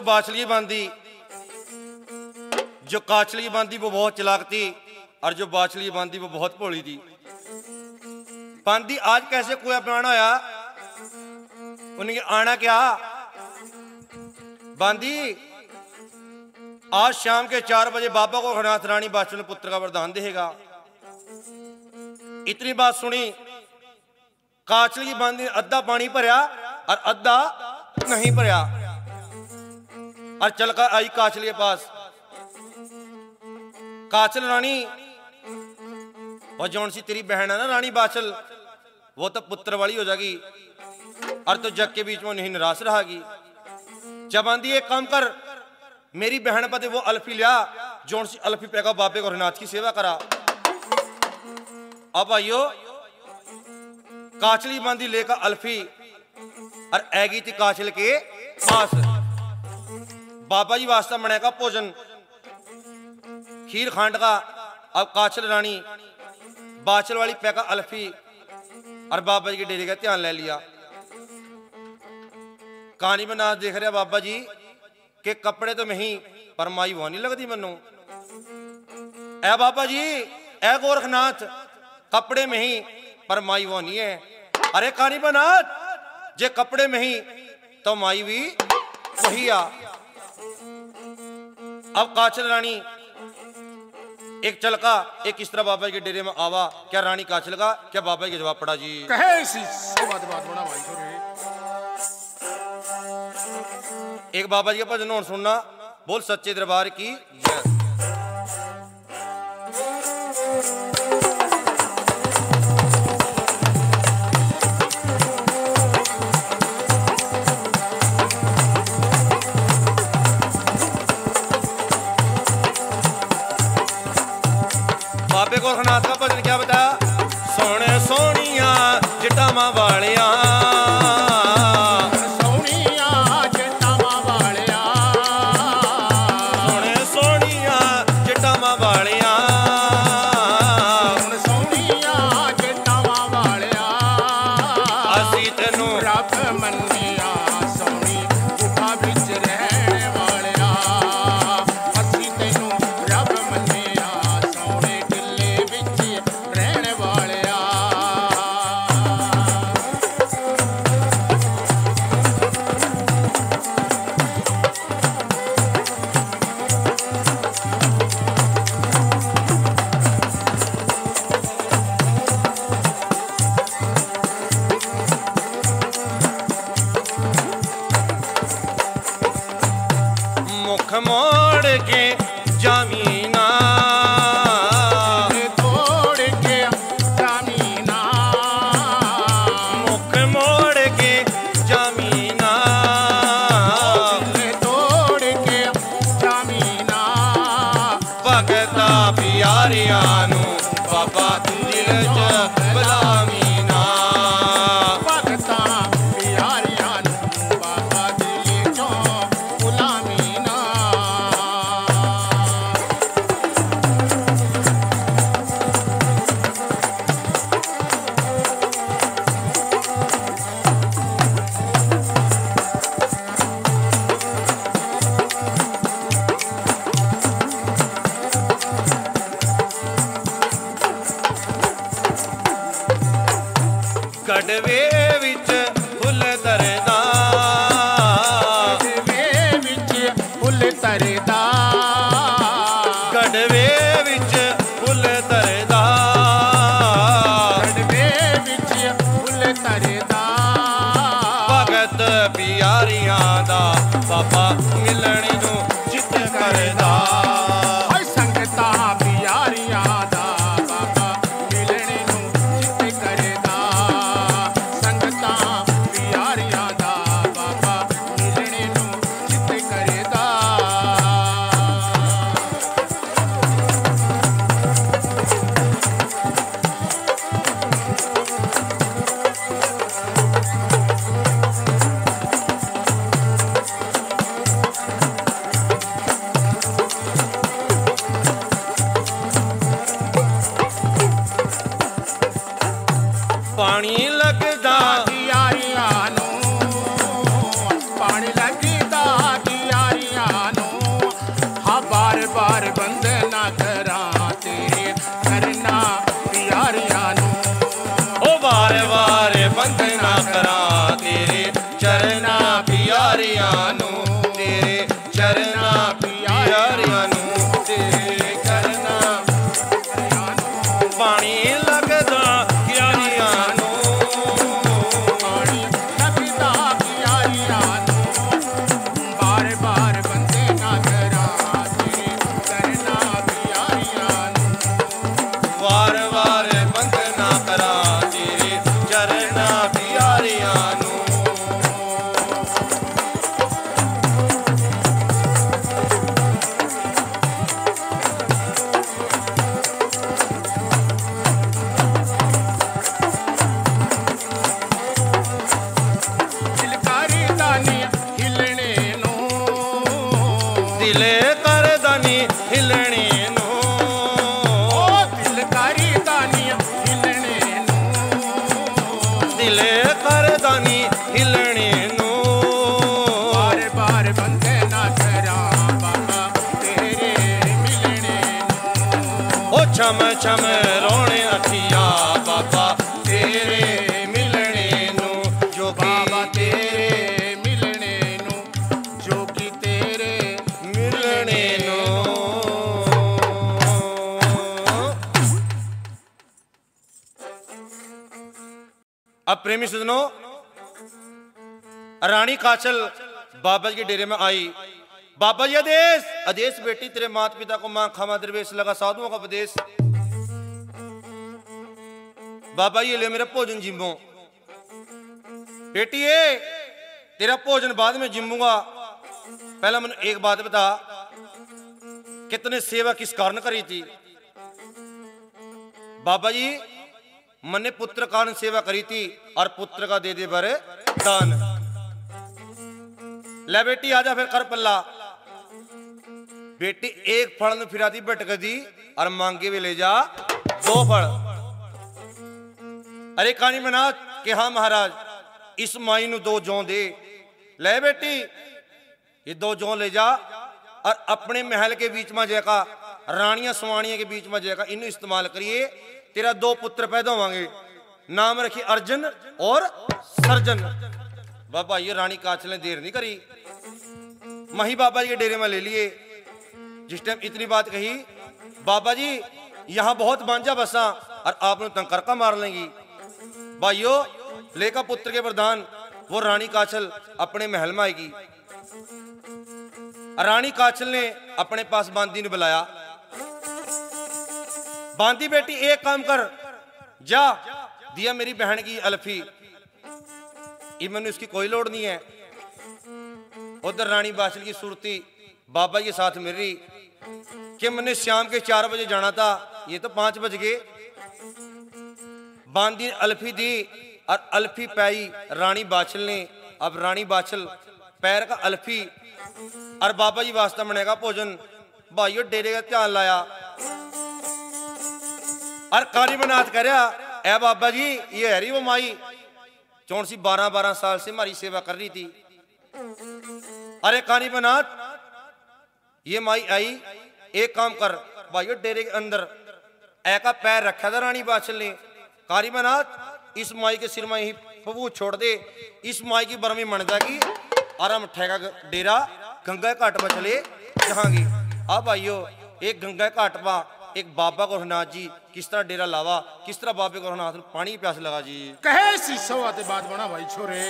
बाचली बांदी जो काचली बांदी वो बहुत चलाक और जो बाचली बांदी वो बहुत भोली थी। बांदी आज कैसे कुआ बनाना होया? उनके आना क्या? बांदी आज शाम के चार बजे बाबा को खनाथ रानी बाचल पुत्र का वरदान देगा। इतनी बात सुनी काचली बांदी अद्धा पानी भरया, और अद्धा नहीं भरया। और चल कर आई काचली के पास। काचल रानी और जौन सी तेरी बहन है ना रानी बाचल वो तो पुत्र वाली हो जाएगी, और तो जग के बीच में नहीं निराश रहेगी। जब आंदी एक काम कर, मेरी बहन पति वो अल्फी लिया जोन सी अल्फी पेगा बाबे को रनाथ की सेवा करा। अब आइयो काचली बांदी लेकर अल्फी, और ऐगी थी काचल के पास। बाबा जी वास्ता बनेगा भोजन। खीर खांड का, अब काचल रानी बाचल वाली पैका अल्फी, और बाबा जी के डेरे का ध्यान ले लिया। कहानी में ना देख रहा बाबा जी, के कपड़े तो नहीं पर माई वो नहीं लगती मनु। ए बाबा जी ए गोरखनाथ, कपड़े में ही पर माई वो नहीं है। अरे कहानी बनाथ जे कपड़े में ही तो माई भी वही आ। अब काचल रानी एक चलका एक इस तरह बाबा के डेरे में आवा। क्या रानी काचल का? क्या बाबा के जवाब पड़ा जी? कहे बात बात बड़ा भाई एक बाबा जी का भजन और सुनना। बोल सच्चे दरबार की जय। बाबे गोरखनाथ का भजन क्या बताया सोने सोनिया जटामा वालिया ਉਹ ਛਮ ਛਮ ਰੋਣੇ ਅਖੀਆ ਬਾਬਾ ਤੇਰੇ ਮਿਲਣੇ ਨੂੰ ਜੋ ਬਾਬਾ ਕੀ ਤੇਰੇ ਮਿਲਣੇ ਨੂੰ ਜੋ ਕਿ ਤੇਰੇ ਮਿਲਣੇ ਨੂੰ अब प्रेमी सजनों रानी काचल बाबा जी के डेरे में आई बाबा जी आदेश आदेश बेटी तेरे माता पिता को मां खामा दरवेश लगा साधुओं का उपदेश बाबा, ये ले मेरा भोजन जिम्बो बेटी, ये तेरा भोजन बाद में जिम्बूँगा पहला मैंने एक बात बता, कितने सेवा किस कारण करी थी? बाबा जी, मैंने पुत्र कारण सेवा करी थी, और पुत्र का दे दे बर दान। ले बेटी, आजा फिर कर पल्ला। बेटी, एक फल न फिराती भटक दी और मांगे भी ले जा, दो फल। अरे कहानी मना कि हाँ महाराज, इस माई नु दो जौ दे। ले बेटी, ये दो जौ ले जा, और अपने महल के बीच में जैका, रानियाँ सुवानियाँ के बीच में जैका इन्हें इस्तेमाल करिए, तेरा दो पुत्र पैदा होंगे नाम रखिए अर्जुन और सर्जन। बाबा, ये रानी काचल ने देर नहीं करी। मही बाबा जी के डेरे में ले लिए। जिस टाइम इतनी बात कही, बाबा जी, यहाँ बहुत बांझा बसा, और आपने तंग करका मार लेंगी। भाइयों लेका पुत्र के प्रधान, वो रानी काचल अपने महल में आएगी। रानी काचल ने अपने पास बांदी ने बुलाया। बांदी बेटी, एक काम कर, जा, दिया मेरी बहन की अल्फी। ये उसकी कोई लोड़ नहीं है। उधर रानी बादशाह की सूरती बाबा के साथ मिल रही। कि मैंने शाम के चार बजे जाना था, ये तो पाँच बज गए। बांदी अल्फी दी और अल्फी पाई रानी बाछल ने। अब रानी बाछल पैर का अल्फी और बाबा जी वास्ता बनेगा भोजन। भाइयों, डेरे का ध्यान लाया। और काली बनात करया ए बाबा जी, ये है रही वो माई चौन सी बारह बारह साल से हमारी सेवा कर रही थी। अरे कानी बनात ये माई आई, एक काम कर। भाइयों, डेरे के अंदर ए का पैर रखा था रानी बादशाह ने। कारी बनात इस माई के सिर में ही प्रभु छोड़ दे इस माई की बरमी मणता की आराम ठेगा डेरा गंगा घाट पर चले जहाँगी अब आइयो एक गंगा घाट पर एक बाबा गोरखनाथ जी किस तरह डेरा लावा किस तरह बाबे गोरखनाथ पानी प्यास लगा जी कहे सी सौ आते बात बना भाई छोरे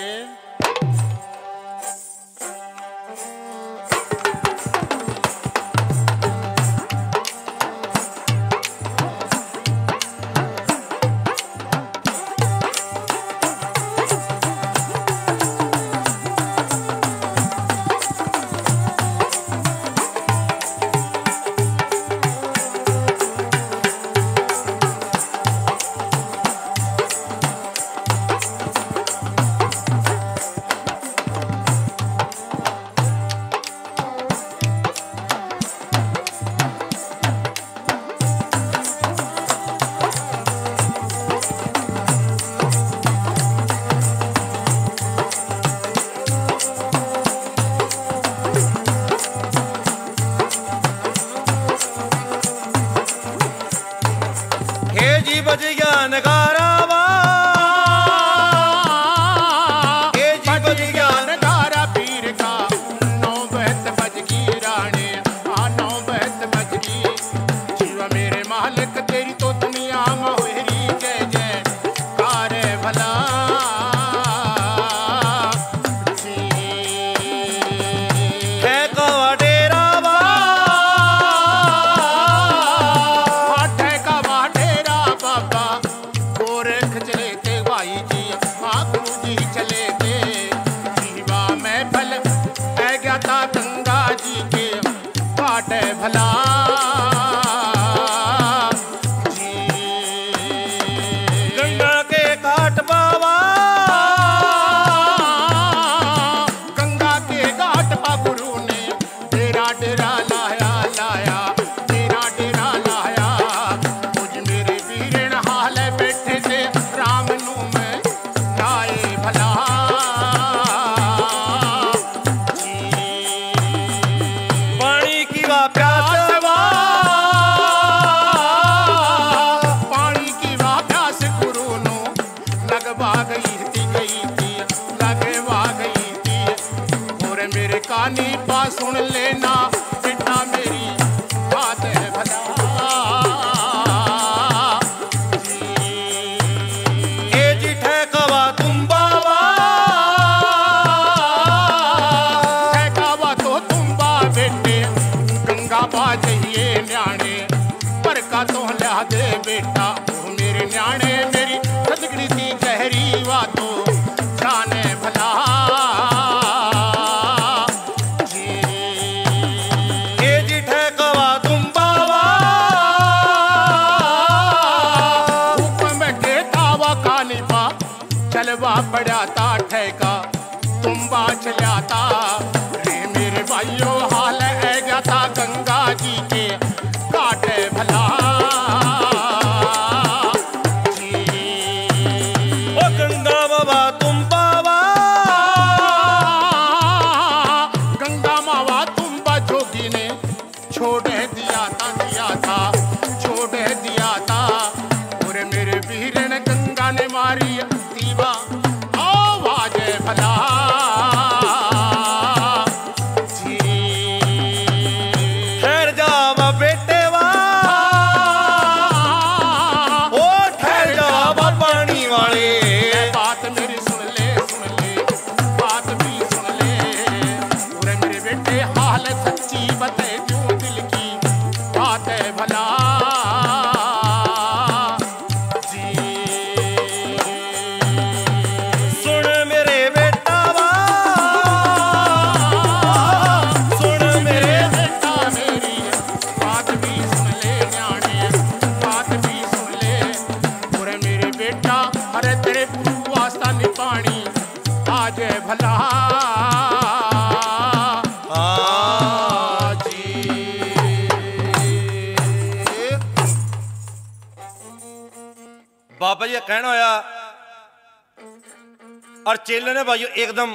भाइयों एकदम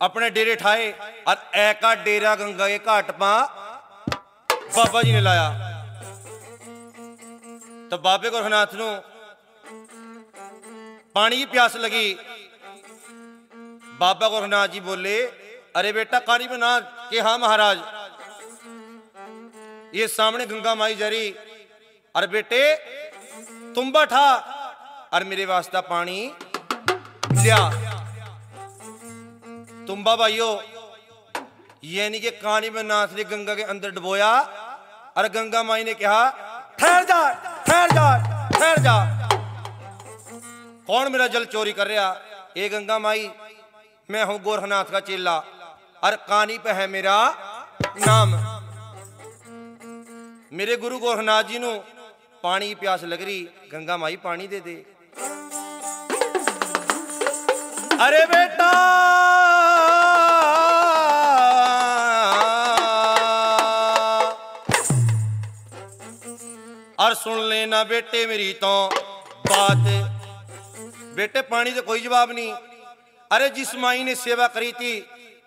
अपने डेरे ठाए और एका डेरा गंगा के घाट पा बाबा जी ने लाया। तो बाबे गोरखनाथ ਨੂੰ पानी की प्यास लगी। बाबा गोरखनाथ जी बोले, अरे बेटा पानी में ना कि हाँ महाराज? ये सामने गंगा माई जरी अरे बेटे, तुम बैठा। और मेरे वास्ता पानी लिया। तुम्बा भाइयो यानी नहीं कि कहानी में नाथ ने गंगा के अंदर डुबोया, और गंगा माई ने कहा, ठहर जा ठहर जा ठहर जा। कौन मेरा जल चोरी कर रहा? ये गंगा माई, मैं हूँ गोरखनाथ का चेला, और कहानी पे है मेरा नाम। मेरे गुरु गोरखनाथ जी नो पानी प्यास लग रही, गंगा माई पानी दे दे। अरे बेटा। और सुन लेना बेटे मेरी तो बात। बेटे पानी तो कोई जवाब नहीं। अरे जिस माई ने सेवा करी थी,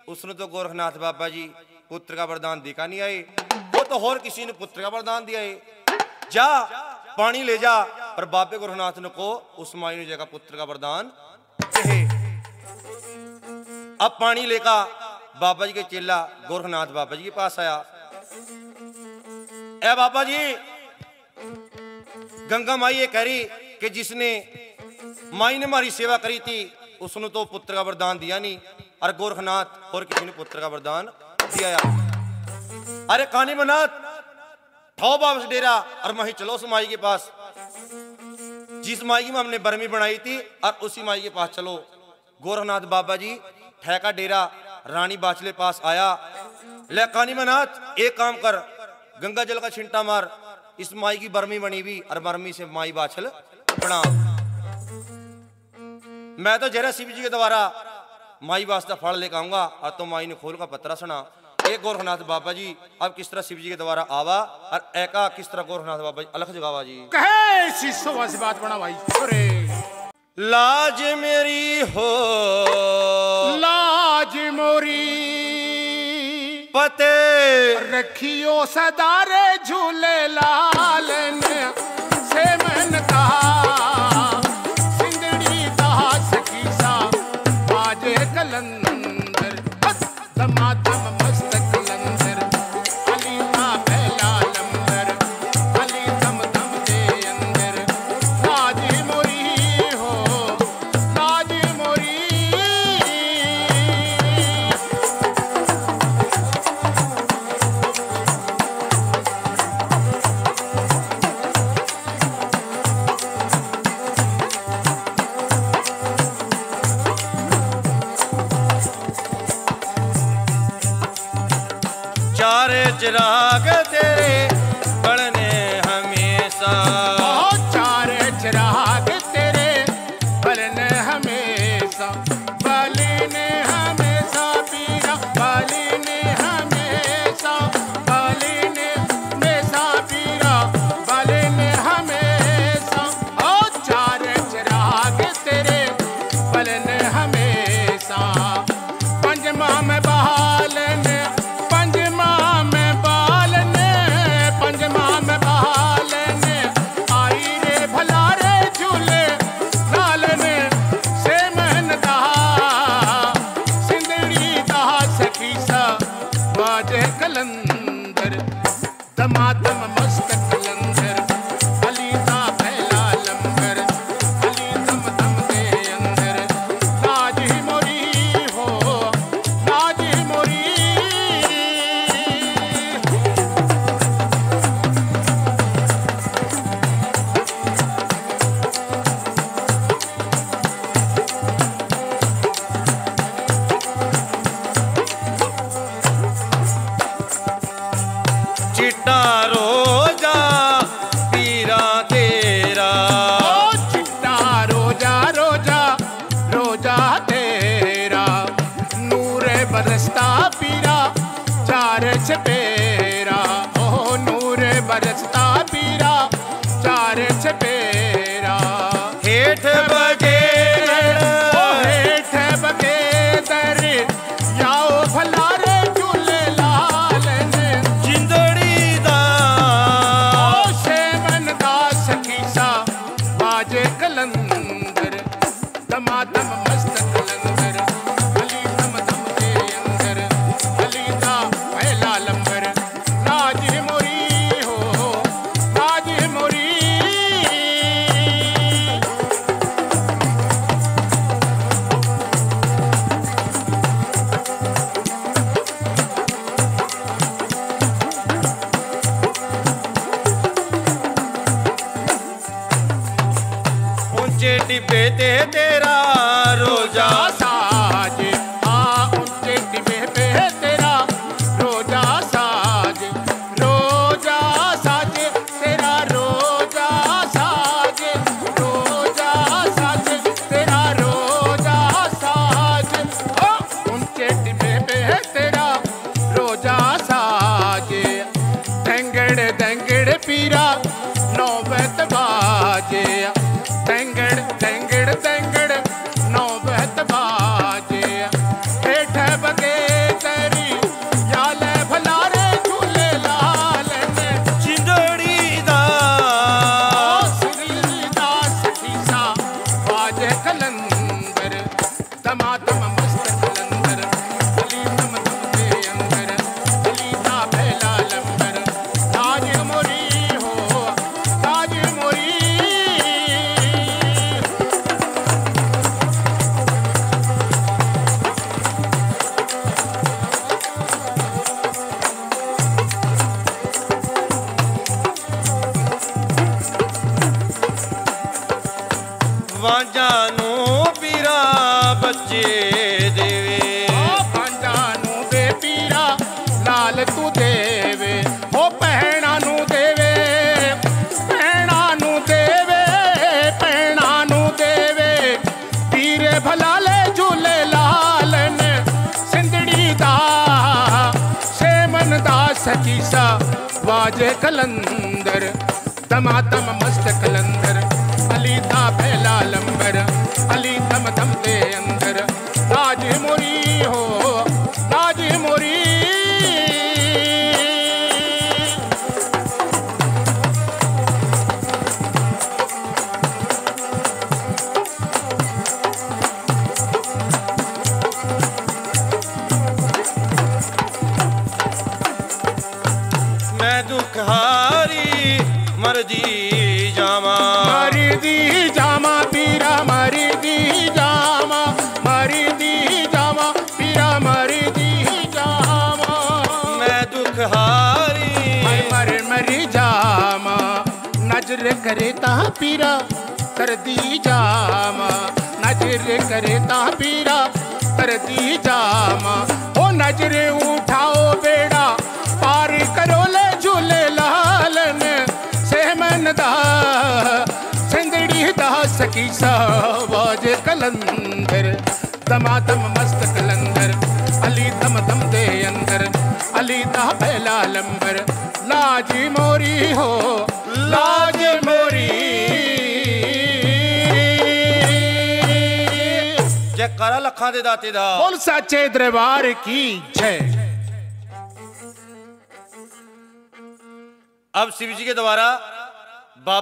उसने तो गोरखनाथ बाबा जी पुत्र का वरदान देखा नहीं आए। वो तो और किसी ने पुत्र का वरदान दिया है। जा, पानी ले जा और बाबे गोरखनाथ ने को उस माई ने जगह पुत्र का वरदान कहे। अब पानी लेकर बाबा जी के चेला गोरखनाथ बाबा जी के पास आया। ए बाबा जी, गंगा माई ये कह रही कि जिसने माई ने हमारी सेवा करी थी, उसने तो पुत्र का वरदान दिया नहीं, और गोरखनाथ और किसी ने पुत्र का वरदान दिया। अरे कानी मनाथ ठो वापस डेरा, और वहीं चलो उस माई के पास। जिस माई की हमने बरमी बनाई थी, और उसी माई के पास चलो। गोरखनाथ बाबा जी ठहका डेरा, रानी बाचले पास आया। ले कानी मनाथ, एक काम कर, गंगा जल का छिंटा मार, इस माई की बरमी बनी हुई, और बरमी से माई बाछल बना मैं तो जरा शिव जी के द्वारा माई वास्ता फल लेकर आऊँगा, और तो माई ने खोल का पत्रा सुना। एक गोरखनाथ बाबा जी, अब किस तरह शिव जी के द्वारा आवा, और एका किस तरह गोरखनाथ बाबा जी, अलख जगावा जी। कहे बात बना भाई अरे लाज मेरी हो लाज मोरी पते रखियो सदारे झूले लाल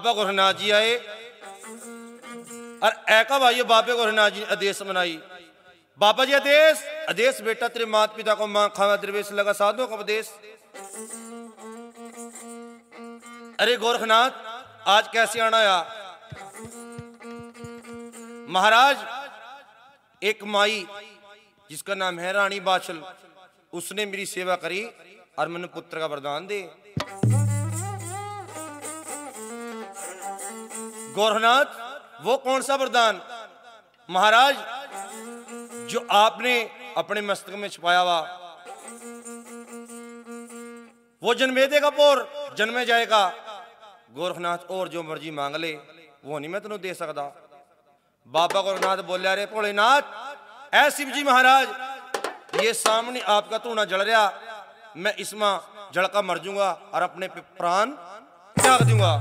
बाबा गोरखनाथ जी आए, और ऐका भाई बाबे गोरखनाथ जी ने आदेश बनाई बाबा जी आदेश आदेश बेटा, तेरे माता पिता को माँ खावा द्रवेश लगा, साधुओं का उपदेश। अरे गोरखनाथ, आज कैसे आना आया महाराज, एक माई, जिसका नाम है रानी बाछल, उसने मेरी सेवा करी और मैंने पुत्र का वरदान दे। गोरखनाथ वो कौन सा वरदान? महाराज, जो आपने अपने मस्तक में छुपाया हुआ, वो जन्मे देगा पोर, जन्मे जाएगा। गोरखनाथ और जो मर्ज़ी मांग ले, वो नहीं मैं तेन दे सकता बाबा गोरखनाथ बोलिया रे, भोलेनाथ, ऐ शिव जी महाराज, ये सामने आपका धूना जल रहा, मैं इसमें जल का मर जाऊँगा और अपने प्राण त्याग दूँगा।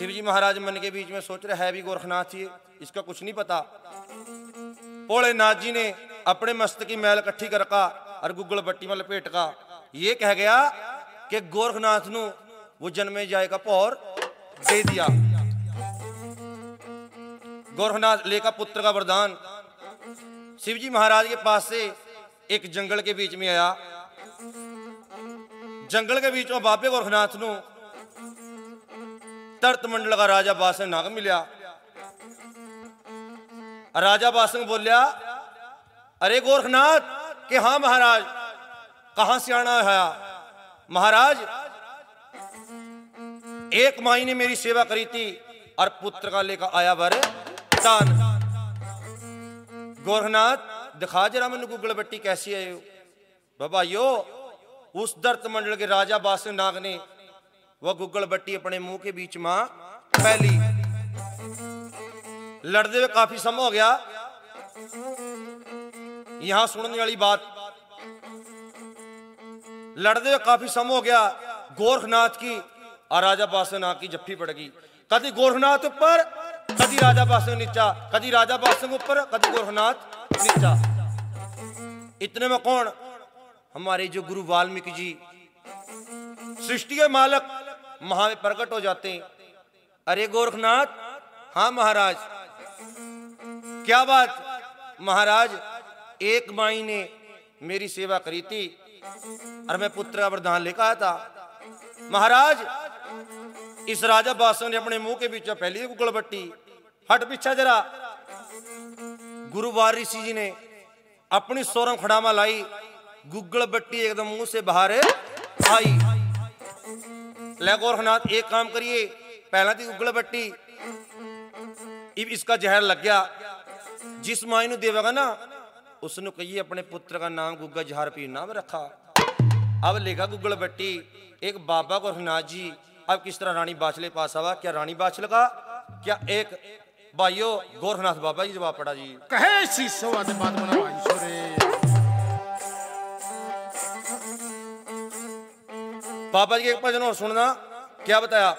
शिव जी महाराज मन के बीच में सोच रहे, है भी गोरखनाथ जी, इसका कुछ नहीं पता। भोलेनाथ जी ने अपने मस्त की मैल इकट्ठी कर का और गुगल बट्टी में लपेट का ये कह गया कि गोरखनाथ नु वो जन्मे जाएगा पौर दे दिया। गोरखनाथ लेका पुत्र का वरदान। शिव जी महाराज के पास से एक जंगल के बीच में आया। जंगल के बीच में बाबे गोरखनाथ नु तरत मंडल का राजा बासंग नाग मिलिया। राजा बासंग बोलिया, अरे गोरखनाथ, कि हाँ महाराज, कहाँ से आना है? महाराज, एक माई ने मेरी सेवा करी थी, और पुत्र का लेकर आया वर दान। गोरखनाथ, दिखा जरा मैंने गुगल बट्टी कैसी है? बाबा, यो, उस दर्त मंडल के राजा बासंग नाग ने वह गुगल बट्टी अपने मुँह के बीच में फैली। लड़ते हुए काफ़ी समय हो गया। यहाँ सुनने वाली बात, लड़ते हुए काफ़ी समय हो गया। गोरखनाथ की और राजा बासनाथ की जफ्फी पड़ गई। कभी गोरखनाथ ऊपर, कभी राजा बासंग नीचा, कभी राजा बासंग ऊपर, कभी गोरखनाथ नीचा। इतने में कौन? हमारे जो गुरु वाल्मीकि जी, सृष्टि के मालक महा में प्रकट हो जाते हैं। अरे गोरखनाथ हाँ महाराज। क्या बात? महाराज, एक माई ने मेरी सेवा करी थी और मैं पुत्र का वरदान लेकर आया था। महाराज, इस राजा बादशाह ने अपने मुँह के बीच पहली गुगल बट्टी। हट पीछा जरा। गुरु वार ऋषि जी ने अपनी सोरम खड़ामा लाई। गुगल बट्टी एकदम मुँह से बाहर आई। ले गोरखनाथ एक काम करिए पहला थी गुगल बट्टी इब इसका जहर लग गया जिस माई नु देवेगा ना उसने कही अपने पुत्र का नाम गुग्गा जहर पी नाम रखा अब लेखा गुगल बट्टी एक बाबा गोरखनाथ जी अब किस तरह रानी बाछले पास आवा क्या रानी बाछल का क्या एक भाइयों गोरखनाथ बाबा जी जवाब पड़ा जी कहे सी सवाद बात बना ईश्वरे बाबा जी एक भजन और सुनना। क्या बताया?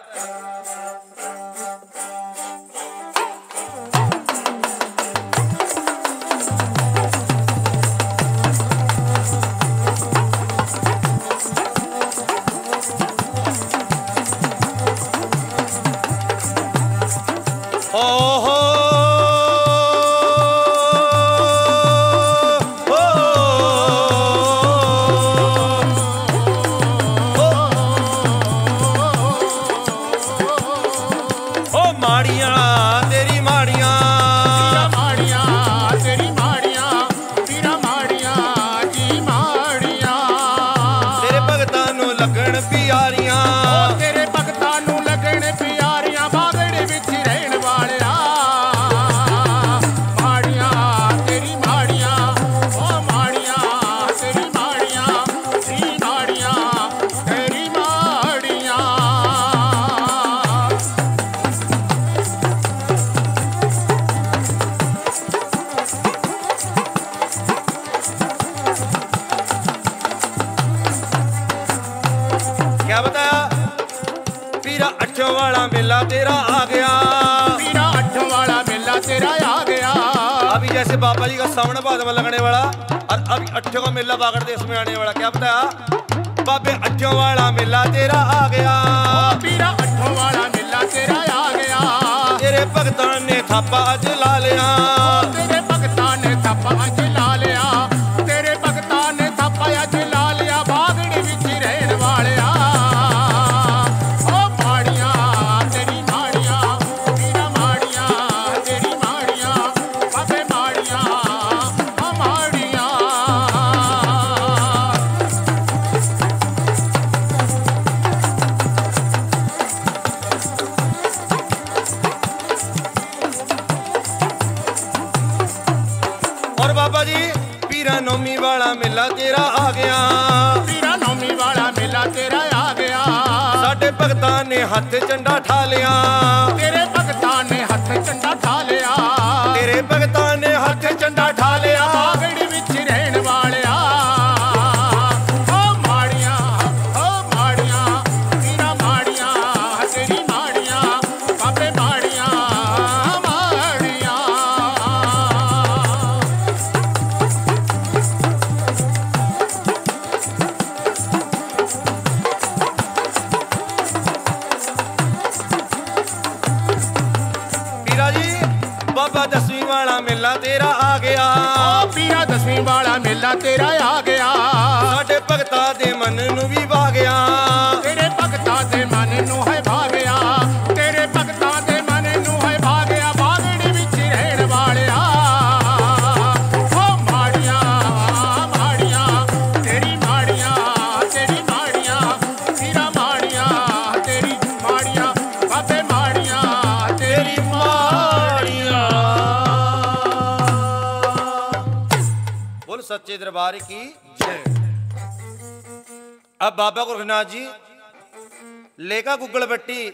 अठों का मेला बागड़ देश में आने वाला क्या बताया बाबे अठों वाला मेला तेरा आ गया पीरा अठों वाला मेला तेरा आ गया तेरे भगतान ने थापा अज ला लिया बाबा गोरखनाथ जी लेका गुग्गल बट्टी,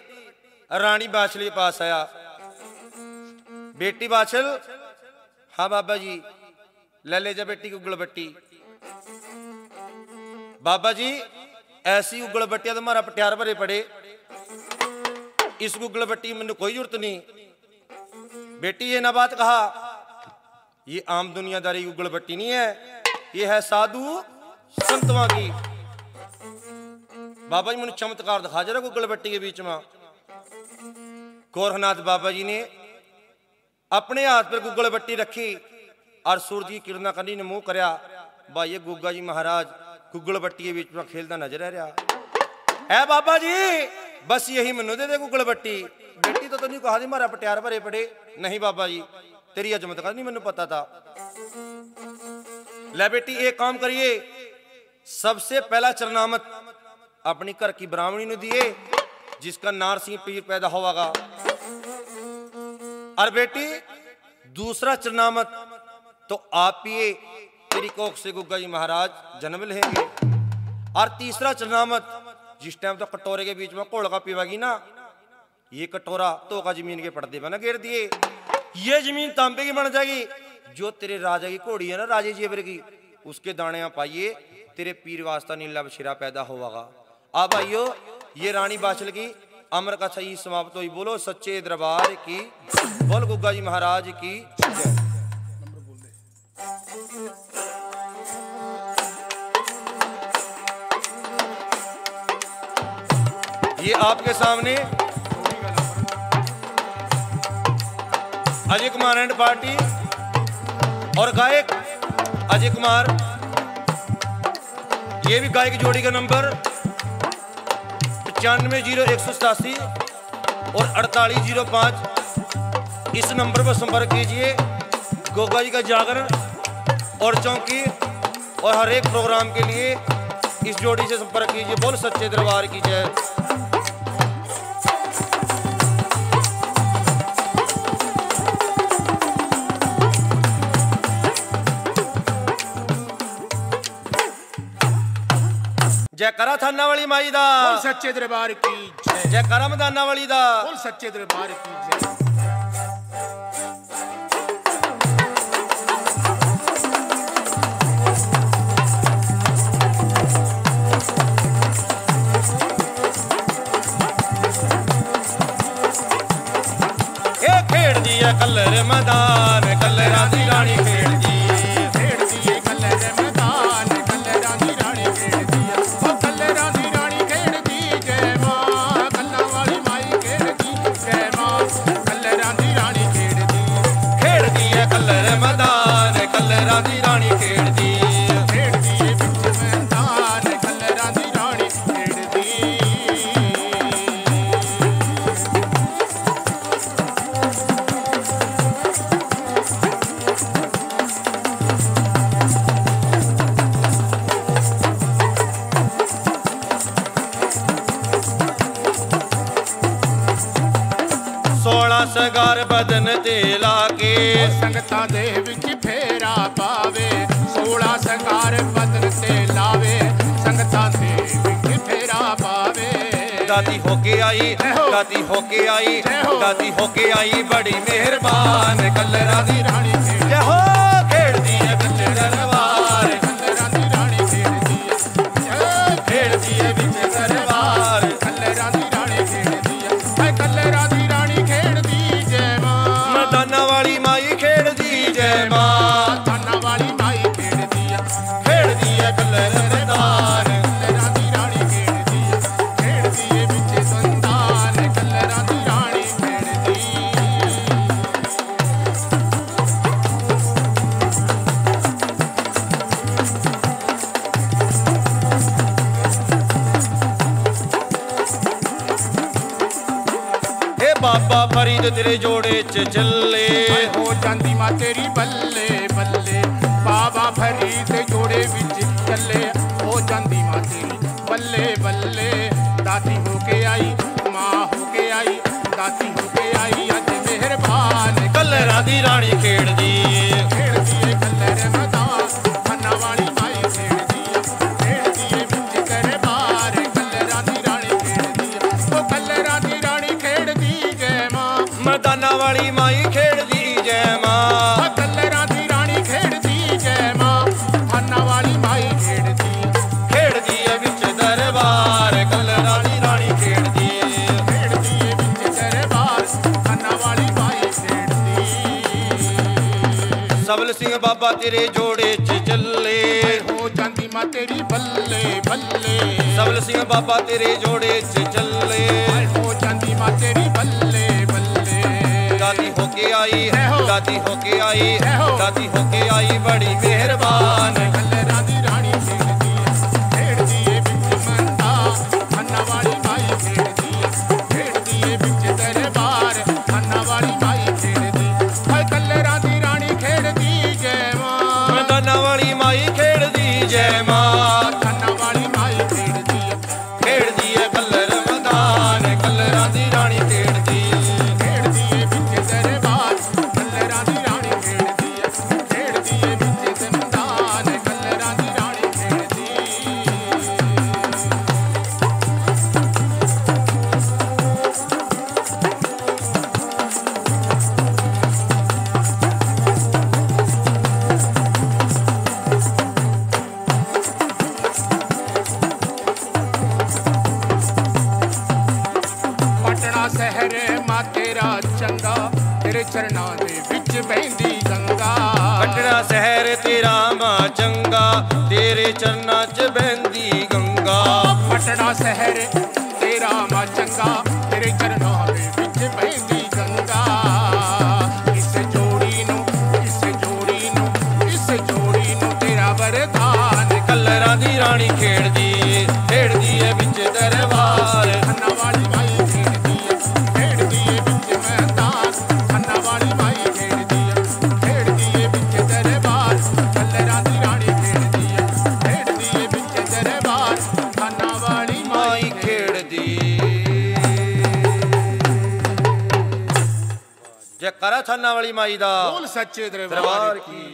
रानी बाछली पास आया। बेटी बाछल? हाँ बाबा जी, ले ले जा बेटी गुग्गल बट्टी। बाबा जी, ऐसी उगल बट्टिया तुम्हारा पटियार भरे पड़े। इस गुग्गल बट्टी में कोई ज़रूरत नहीं। बेटी, ये ना बात कहा, ये आम दुनियादारी उगल बट्टी नहीं है। ये है साधु संतवा की। बाबा जी, मैंने चमत्कार दिखा, जरा उगल बट्टी के बीच में। गोरखनाथ बाबा जी ने अपने हाथ पर गुग्गल बट्टी रखी, और सूरज की किरणा करनी ने मुँह करया भाई गुग्गा जी महाराज गुग्गल बट्टी के बीच में खेलता नज़र आ रहा। है बाबा जी, बस यही मनु दे दे गुग्गल बट्टी। बेटी तो नहीं कहा मारा पटियार भरे पड़े। नहीं बाबा जी, तेरी अजमत का नहीं मैंने पता था। ले बेटी, एक काम करिए, सबसे पहला चरनामत अपनी घर की ब्राह्मणी दिए, जिसका नारसिंह पीर पैदा होगा और बेटी, दूसरा चरनामत तो आप पिए तेरी कोख से गुग्गा जी महाराज जन्म लेंगे। और तीसरा चरनामत जिस टाइम तो कटोरे के बीच में घोड़ का पीवागी ना, ये कटोरा तो का ज़मीन के पर्दे में ना घेर दिए। ये ज़मीन तांबे की बन जाएगी, जो तेरे राजा की घोड़ी है ना, राजे जेवर की, उसके दाने आप पाइए तेरे पीर वास्ता नीला बशिरा पैदा होगा अब आइयो ये रानी बाछल की अमर कथा ही समाप्त हुई। बोलो, सच्चे दरबार की, बोल गुग्गा जी महाराज की ये आपके सामने अजय कुमार एंड पार्टी और गायक अजय कुमार। ये भी गायक जोड़ी का नंबर। पचानवे ज़ीरो एक सौ सतासी और अड़तालीस ज़ीरो पाँच इस नंबर पर संपर्क कीजिए गोगा जी का जागरण और चौकी और हर एक प्रोग्राम के लिए इस जोड़ी से संपर्क कीजिए बोल सच्चे दरबार की जय ਜੈ ਕਰਾ ਥਾਨਾ ਵਾਲੀ ਮਾਈ ਦਾ। ਬੋਲ ਸੱਚੇ ਦਰਬਾਰ ਕੀ ਜੈ। ਜੈ ਕਰਮ ਦਾਨਾ ਵਾਲੀ ਦਾ। ਬੋਲ ਸੱਚੇ ਦਰਬਾਰ ਕੀ ਜੈ। ਕਲਰ ਮਦਾ ਦਾਦੀ ਹੋ ਕੇ ਆਈ, ਦਾਦੀ ਹੋ ਕੇ ਆਈ, ਬੜੀ ਮਿਹਰਬਾਨ ਕਲਰਾ ਦੀ ਰਾਣੀ। ਜੈ ਹੋ ਚੱਲੇ ਹਾਏ ਹੋ ਜਾਂਦੀ ਮਾਂ ਤੇਰੀ ਬੱਲੇ ਬੱਲੇ। ਬਾਬਾ ਫਰੀਦ ਜੋੜੇ ਵਿੱਚ ਚੱਲੇ। ਹੋ ਜਾਂਦੀ ਮਾਂ ਤੇਰੀ ਬੱਲੇ ਬੱਲੇ। ਤੇਰੇ ਜੋੜੇ 'ਚ ਚੱਲੇ। ਹੋ ਜਾਂਦੀ ਮਾਂ ਤੇਰੀ ਬੱਲੇ ਬੱਲੇ। ਸਬਲ ਸਿੰਘ ਬਾਬਾ ਤੇਰੇ ਜੋੜੇ 'ਚ ਚੱਲੇ। ਹੋ ਜਾਂਦੀ ਮਾਂ ਤੇਰੀ ਬੱਲੇ ਬੱਲੇ। ਦਾਦੀ ਹੋ ਕੇ ਆਈ ਦਾਦੀ ਹੋ ਕੇ ਆਈ ਦਾਦੀ ਹੋ ਕੇ ਆਈ ਬੜੀ ਮਿਹਰਬਾਨ। ਗੱਲੇ ਰਾਦੀ सच्चे दरबार की।